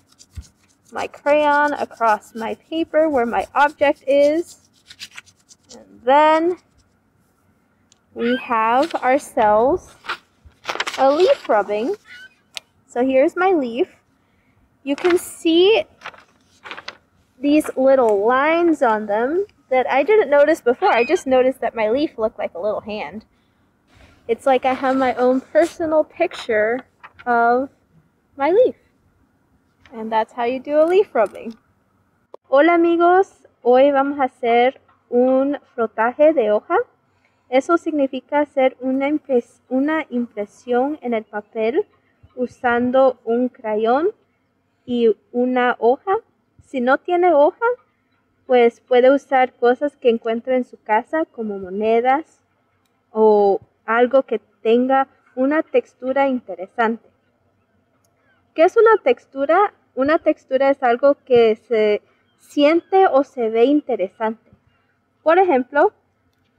S19: my crayon across my paper where my object is. And then we have ourselves a leaf rubbing. So here's my leaf. You can see these little lines on them that I didn't notice before. I just noticed that my leaf looked like a little hand. It's like I have my own personal picture of my leaf. And that's how you do a leaf rubbing. Hola amigos, hoy vamos a hacer un frotaje de hoja. Eso significa hacer una, impres una impresión en el papel usando un crayón y una hoja. Si no tiene hoja, pues puede usar cosas que encuentre en su casa como monedas o algo que tenga una textura interesante. ¿Qué es una textura? Una textura es algo que se siente o se ve interesante. Por ejemplo,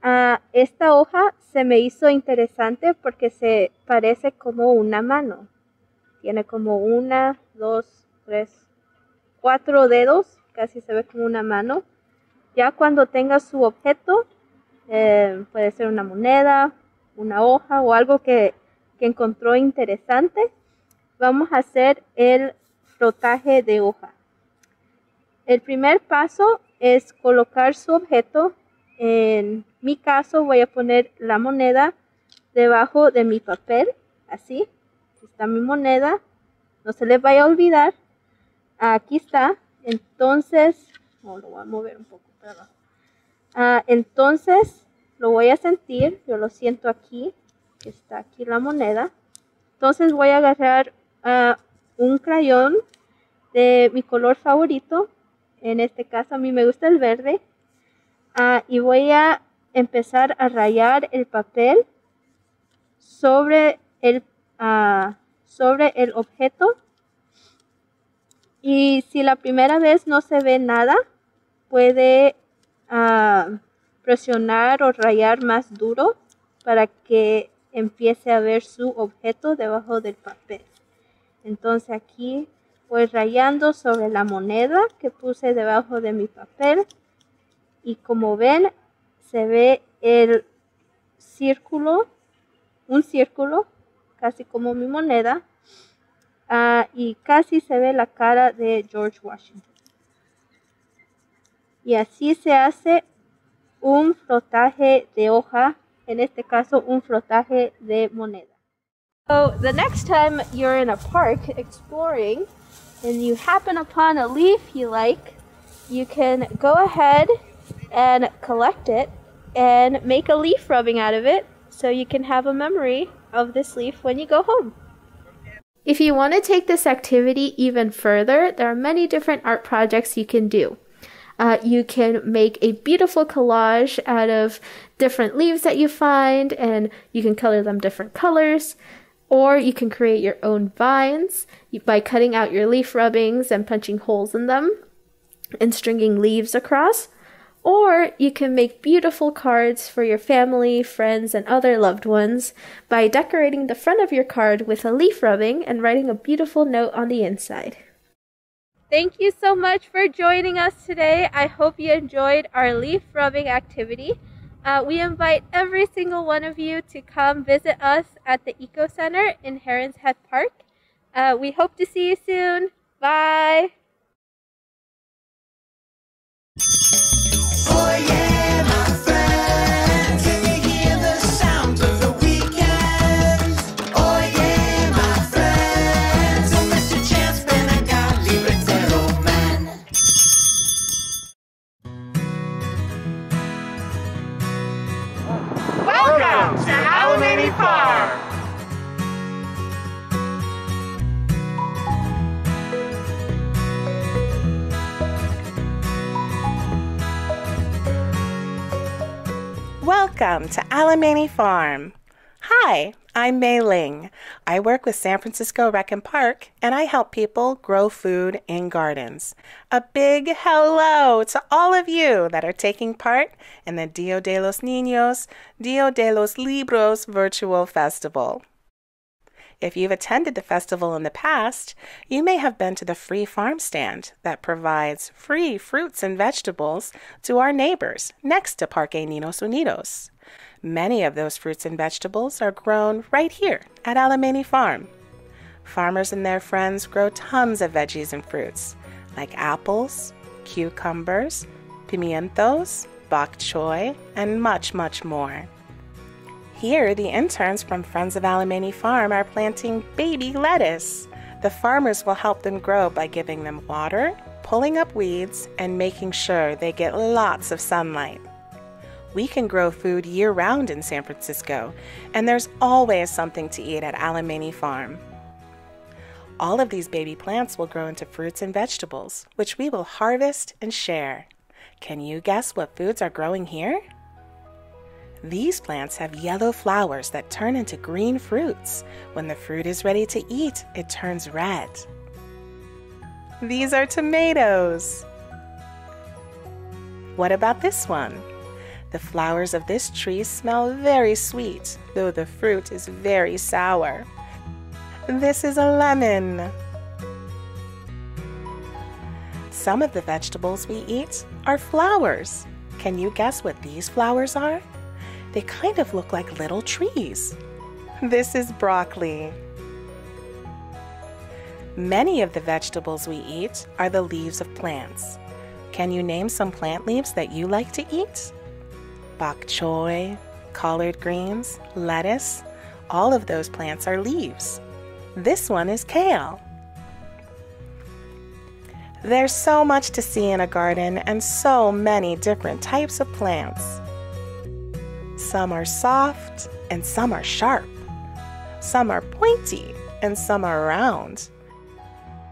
S19: uh, esta hoja se me hizo interesante porque se parece como una mano. Tiene como una, dos, tres, cuatro dedos, casi se ve como una mano. Ya cuando tenga su objeto, eh, puede ser una moneda, una hoja o algo que, que encontró interesante, vamos a hacer el frotaje de hoja. El primer paso es colocar su objeto. En mi caso voy a poner la moneda debajo de mi papel, así. Está mi moneda. No se les vaya a olvidar. Aquí está. Entonces, oh, lo voy a mover un poco ah, entonces, lo voy a sentir. Yo lo siento aquí. Está aquí la moneda. Entonces voy a agarrar uh, un crayón de mi color favorito. En este caso a mí me gusta el verde. Uh, y voy a empezar a rayar el papel sobre el, sobre el objeto. Y si la primera vez no se ve nada, puede presionar o rayar más duro para que empiece a ver su objeto debajo del papel. Entonces aquí voy rayando sobre la moneda que puse debajo de mi papel y como ven se ve el círculo, un círculo, casi como mi moneda, uh, y casi se ve la cara de George Washington. Y así se hace un frotaje de hoja, en este caso un frotaje de moneda. So the next time you're in a park exploring and you happen upon a leaf you like, you can go ahead and collect it and make a leaf rubbing out of it so you can have a memory of this leaf when you go home. If you want to take this activity even further, there are many different art projects you can do. Uh, you can make a beautiful collage out of different leaves that you find, and you can color them different colors. Or you can create your own vines by cutting out your leaf rubbings and punching holes in them and stringing leaves across. Or you can make beautiful cards for your family, friends, and other loved ones by decorating the front of your card with a leaf rubbing and writing a beautiful note on the inside. Thank you so much for joining us today. I hope you enjoyed our leaf rubbing activity. Uh, we invite every single one of you to come visit us at the Eco Center in Herons Head Park. Uh, we hope to see you soon. Bye.
S6: Welcome to Alemany Farm!
S20: Welcome to Alemany Farm. Hi, I'm Mei Ling. I work with San Francisco Rec and Park, and I help people grow food in gardens. A big hello to all of you that are taking part in the Dia de los Niños, Dia de los Libros virtual festival. If you've attended the festival in the past, you may have been to the free farm stand that provides free fruits and vegetables to our neighbors next to Parque Ninos Unidos. Many of those fruits and vegetables are grown right here at Alemany Farm. Farmers and their friends grow tons of veggies and fruits, like apples, cucumbers, pimientos, bok choy, and much, much more. Here, the interns from Friends of Alemany Farm are planting baby lettuce. The farmers will help them grow by giving them water, pulling up weeds, and making sure they get lots of sunlight. We can grow food year round in San Francisco, and there's always something to eat at Alemany Farm. All of these baby plants will grow into fruits and vegetables, which we will harvest and share. Can you guess what foods are growing here? These plants have yellow flowers that turn into green fruits. When the fruit is ready to eat, it turns red. These are tomatoes. What about this one? The flowers of this tree smell very sweet, though the fruit is very sour. This is a lemon. Some of the vegetables we eat are flowers. Can you guess what these flowers are? They kind of look like little trees. This is broccoli. Many of the vegetables we eat are the leaves of plants. Can you name some plant leaves that you like to eat? Bok choy, collard greens, lettuce, all of those plants are leaves. This one is kale. There's so much to see in a garden and so many different types of plants. Some are soft and some are sharp. Some are pointy and some are round.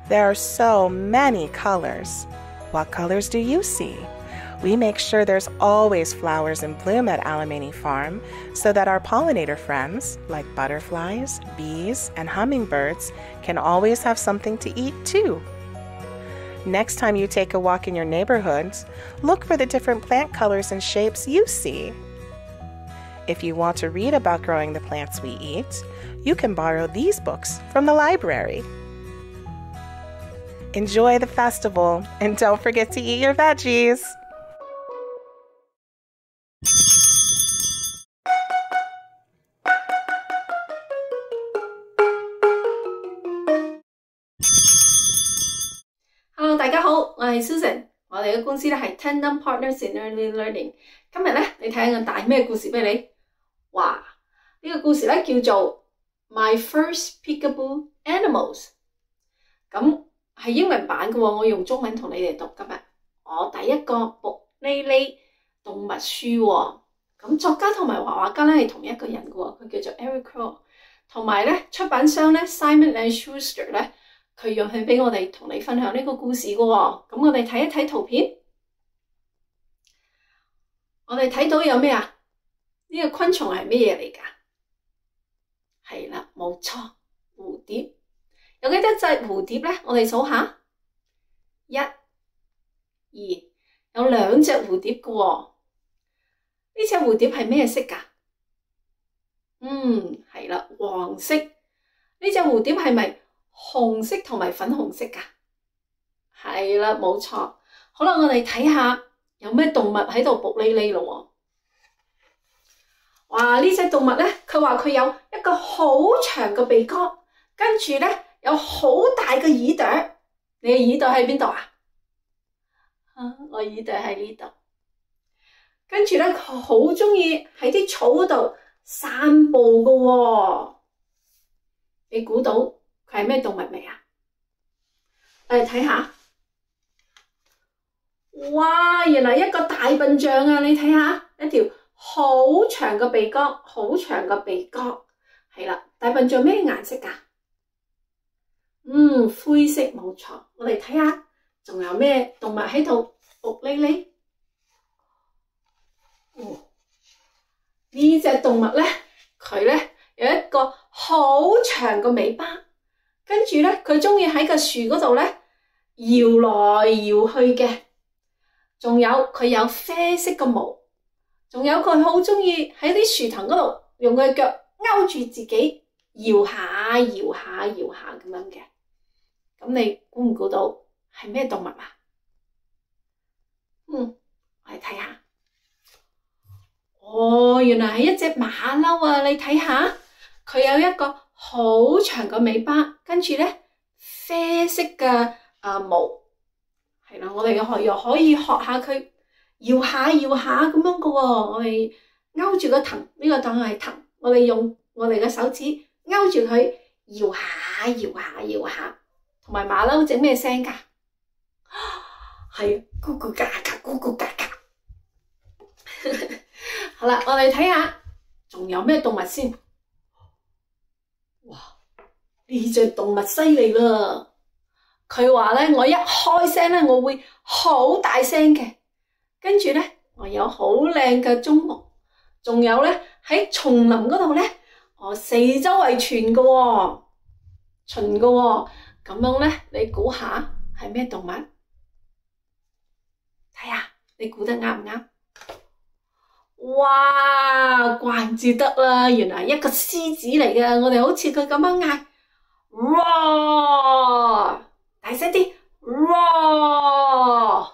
S20: There are so many colors. What colors do you see? We make sure there's always flowers in bloom at Alemany Farm so that our pollinator friends, like butterflies, bees, and hummingbirds, can always have something to eat too. Next time you take a walk in your neighborhoods, look for the different plant colors and shapes you see. If you want to read about growing the plants we eat, you can borrow these books from the library. Enjoy the festival and don't forget to eat your veggies.
S21: Hello，大家好，我系 Susan，我哋嘅公司咧系 Tandem Partners in Early Learning。今日咧，你睇我带咩故事俾你？ 哇！呢、個故事咧叫做 My First Peekaboo Animals。咁係英文版嘅喎，我用中文同你哋讀今日。我第一個木呢呢動物書喎。咁作家同埋畫畫家咧係同一個人嘅喎，佢叫做 Eric Crow。同埋咧出版商咧 Simon and Schuster 咧。佢讓佢俾我哋同你分享呢個故事嘅喎、哦，咁我哋睇一睇圖片，我哋睇到有咩啊？ 呢、個昆蟲係咩嘢嚟㗎？ 係啦，冇錯，蝴蝶。有幾多隻蝴蝶咧？我哋數下，一、二，有兩隻蝴蝶嘅喎。呢隻蝴蝶係咩色㗎？嗯，係啦，黃色。呢隻蝴蝶係咪紅色同埋粉紅色㗎？係啦，冇錯。好啦，我哋睇下有咩動物喺度卜哩哩咯。 哇！呢隻動物咧，佢話佢有一個好長嘅鼻哥，跟住咧有好大嘅耳朵。你嘅耳朵喺邊度啊？啊，我耳朵喺呢度。跟住咧，佢好中意喺啲草嗰度散步噶喎。你估到佢係咩動物未啊？誒，睇下。哇！原來一個大笨象啊！你睇下，一條 好長嘅鼻哥，好長嘅鼻哥，係啦。大笨象咩顏色噶？嗯，灰色冇錯。我哋睇下，仲有咩動物喺度伏匿匿？哦，呢隻動物咧，佢咧有一個好長嘅尾巴，跟住咧佢中意喺個樹嗰度咧搖來搖去嘅。仲有佢有啡色嘅毛， 仲有佢好中意喺啲樹藤嗰度用佢腳勾住自己搖下搖下搖下咁樣嘅。咁你估唔估到係咩動物啊？嗯，我哋睇下。哦，原來係一隻馬騮啊！你睇下，佢有一個好長嘅尾巴，跟住咧啡色嘅啊毛。係啦，我哋又可又可以學下佢 搖下搖下咁樣噶喎。我哋勾住個藤，呢個當係藤。我哋用我哋嘅手指勾住佢搖下搖下搖下。同埋馬騮整咩聲噶？係咕咕嘎嘎咕咕嘎嘎。好啦，我哋睇下仲有咩動物先。哇！呢隻動物犀利啦〜佢話咧，我一開聲咧，我會好大聲嘅。 跟住咧，我有好靚嘅鬃毛，仲有咧喺叢林嗰度咧，我四周圍傳嘅喎，巡嘅喎。咁樣咧，你估下係咩動物？睇下你估得啱唔啱？哇，怪唔之得啦，原來係一個獅子嚟嘅。我哋好似佢咁樣嗌，哇！大聲啲，哇！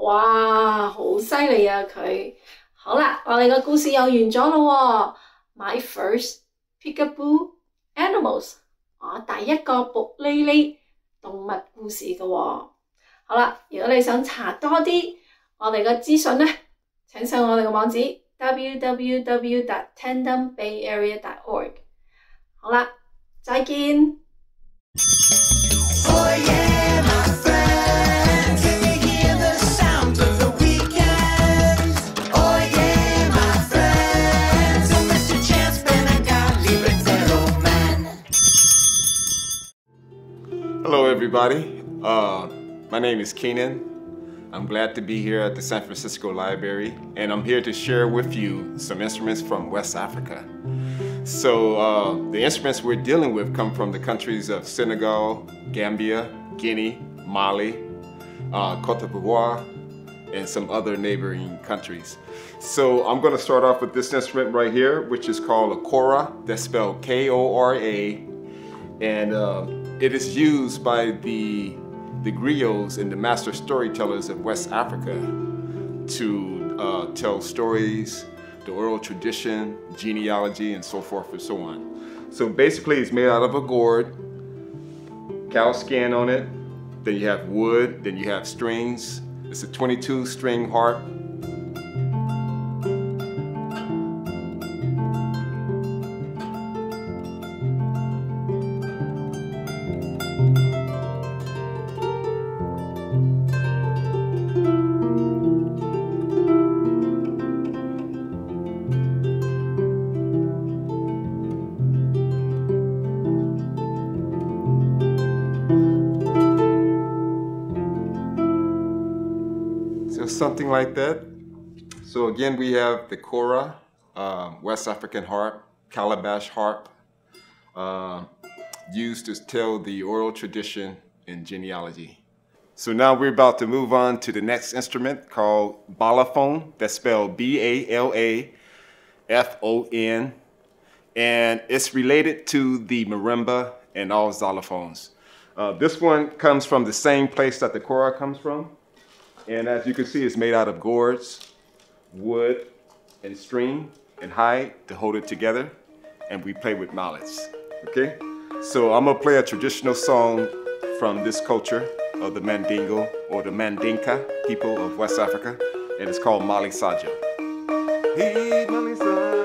S21: 哇，好犀利啊佢。好啦，我哋個故事又完咗咯。My first peekaboo animals，我第一個卜哩哩動物故事嘅。好啦，如果你想查多啲我哋嘅資訊咧，請上我哋嘅網址 www.tandembayarea.org。好啦，再見。
S22: Hello, everybody. Uh, my name is Keenan. I'm glad to be here at the San Francisco Library, and I'm here to share with you some instruments from West Africa. So uh, the instruments we're dealing with come from the countries of Senegal, Gambia, Guinea, Mali, uh, Cote d'Ivoire, and some other neighboring countries. So I'm going to start off with this instrument right here, which is called a kora. That's spelled K-O-R-A, and uh, it is used by the, the griots and the master storytellers of West Africa to uh, tell stories, the oral tradition, genealogy, and so forth and so on. So basically it's made out of a gourd, cow skin on it, then you have wood, then you have strings. It's a 22 string harp like that. So again, we have the kora, um, West African harp, calabash harp, uh, used to tell the oral tradition and genealogy. So now we're about to move on to the next instrument called balafon. That's spelled B-A-L-A-F-O-N. And it's related to the marimba and all xylophones. Uh, this one comes from the same place that the kora comes from. And as you can see, it's made out of gourds, wood, and string and hide to hold it together. And we play with mallets, okay? So I'm gonna play a traditional song from this culture of the Mandingo or the Mandinka people of West Africa, and it's called Mali Sajo. Hey, Mali Sajo,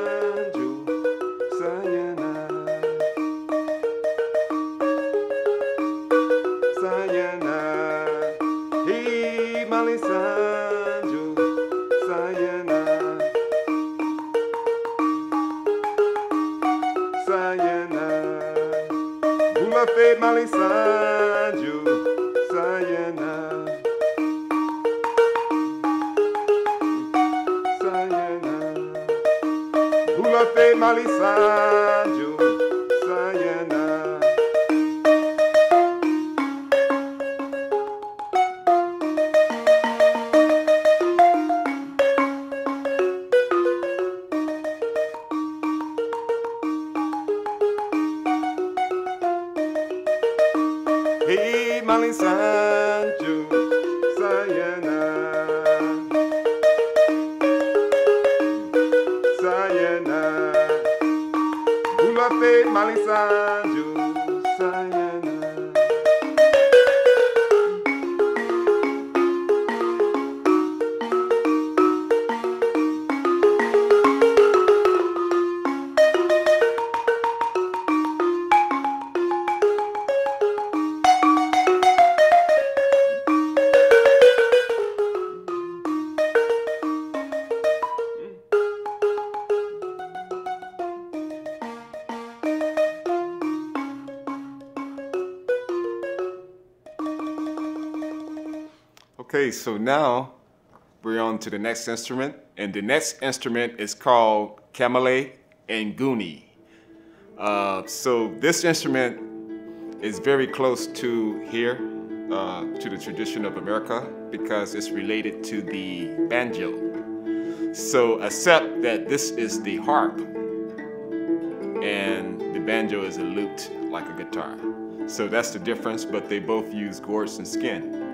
S22: Hey, Mali so now we're on to the next instrument, and the next instrument is called Kamale and Guni. Uh, so this instrument is very close to here, uh, to the tradition of America, because it's related to the banjo. So except that this is the harp, and the banjo is a lute like a guitar. So that's the difference, but they both use gourds and skin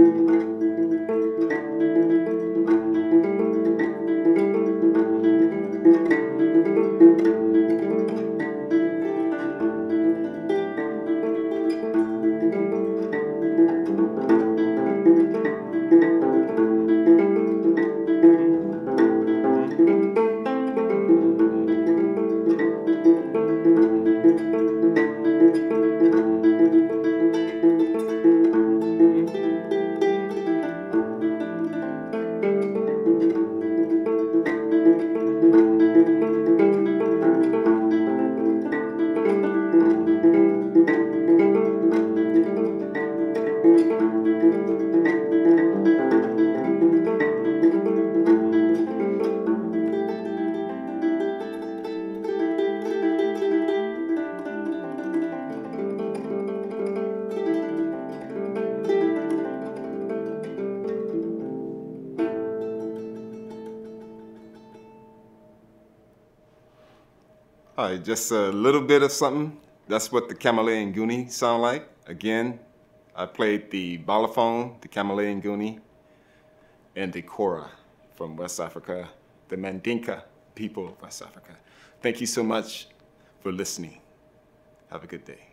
S22: thank you All right, just a little bit of something. That's what the kamele ngoni sound like. Again, I played the balafon, the kamele ngoni, and the kora from West Africa, the Mandinka people of West Africa. Thank you so much for listening. Have a good day.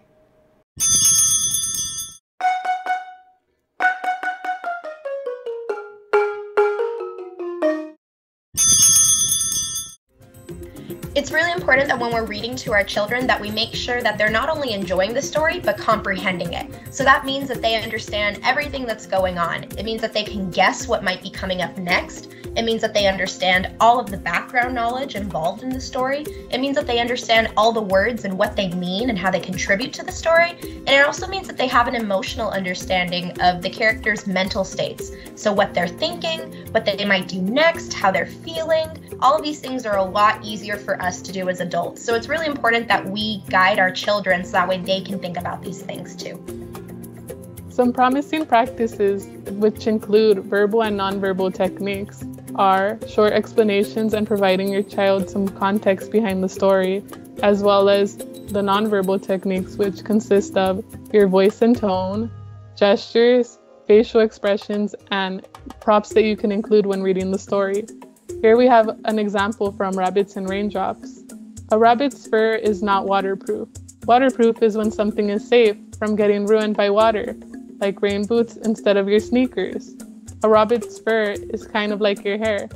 S23: It's really important that when we're reading to our children that we make sure that they're not only enjoying the story but comprehending it. So that means that they understand everything that's going on. It means that they can guess what might be coming up next. It means that they understand all of the background knowledge involved in the story. It means that they understand all the words and what they mean and how they contribute to the story. And it also means that they have an emotional understanding of the characters' mental states. So, what they're thinking, what they might do next, how they're feeling, All of these things are a lot easier for us to do as adults. So it's really important that we guide our children so that way they can think about these things too.
S24: Some promising practices, which include verbal and nonverbal techniques, are short explanations and providing your child some context behind the story, as well as the nonverbal techniques, which consist of your voice and tone, gestures, facial expressions, and props that you can include when reading the story. Here we have an example from Rabbits and Raindrops. A rabbit's fur is not waterproof. Waterproof is when something is safe from getting ruined by water, like rain boots instead of your sneakers. A rabbit's fur is kind of like your hair.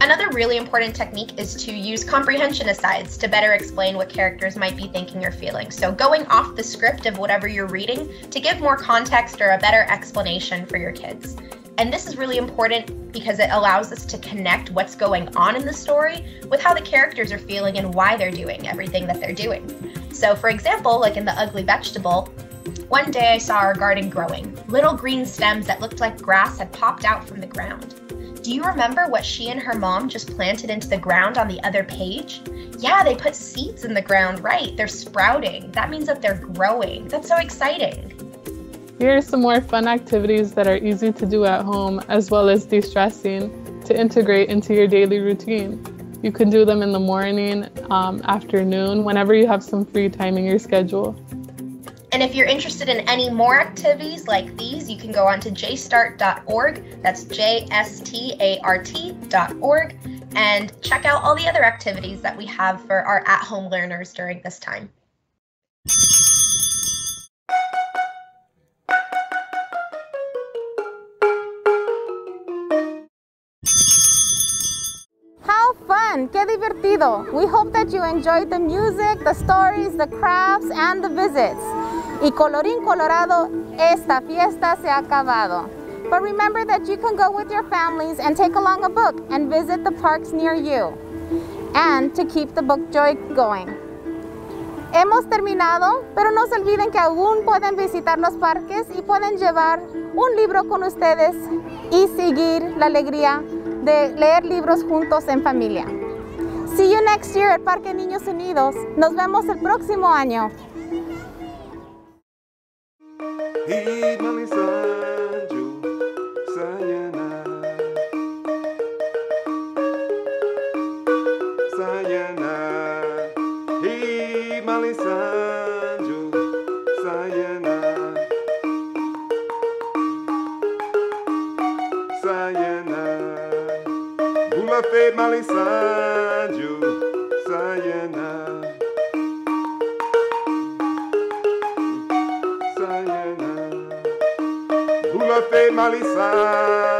S23: Another really important technique is to use comprehension asides to better explain what characters might be thinking or feeling. So, going off the script of whatever you're reading to give more context or a better explanation for your kids. And this is really important because it allows us to connect what's going on in the story with how the characters are feeling and why they're doing everything that they're doing. So, for example, like in The Ugly Vegetable, one day I saw our garden growing. Little green stems that looked like grass had popped out from the ground. Do you remember what she and her mom just planted into the ground on the other page? Yeah, they put seeds in the ground, right? They're sprouting. That means that they're growing. That's so exciting.
S24: Here are some more fun activities that are easy to do at home as well as de stressing to integrate into your daily routine. You can do them in the morning, um, afternoon, whenever you have some free time in your schedule.
S23: And if you're interested in any more activities like these, you can go on to jstart.org. That's J S T A R T.org and check out all the other activities that we have for our at home learners during this time.
S9: How fun! ¡Qué divertido! We hope that you enjoyed the music, the stories, the crafts, and the visits. Y colorín colorado, esta fiesta se ha acabado. But remember that you can go with your families and take along a book and visit the parks near you. And to keep the book joy going. Hemos terminado, pero no se olviden que aún pueden visitar los parques y pueden llevar un libro con ustedes y seguir la alegría de leer libros juntos en familia. See you next year at Parque Niños Unidos. Nos vemos el próximo año.
S25: Hey, Mali Sanju, Sayana. Sayana. Sayana. Sayana. Bula fe Mali Bula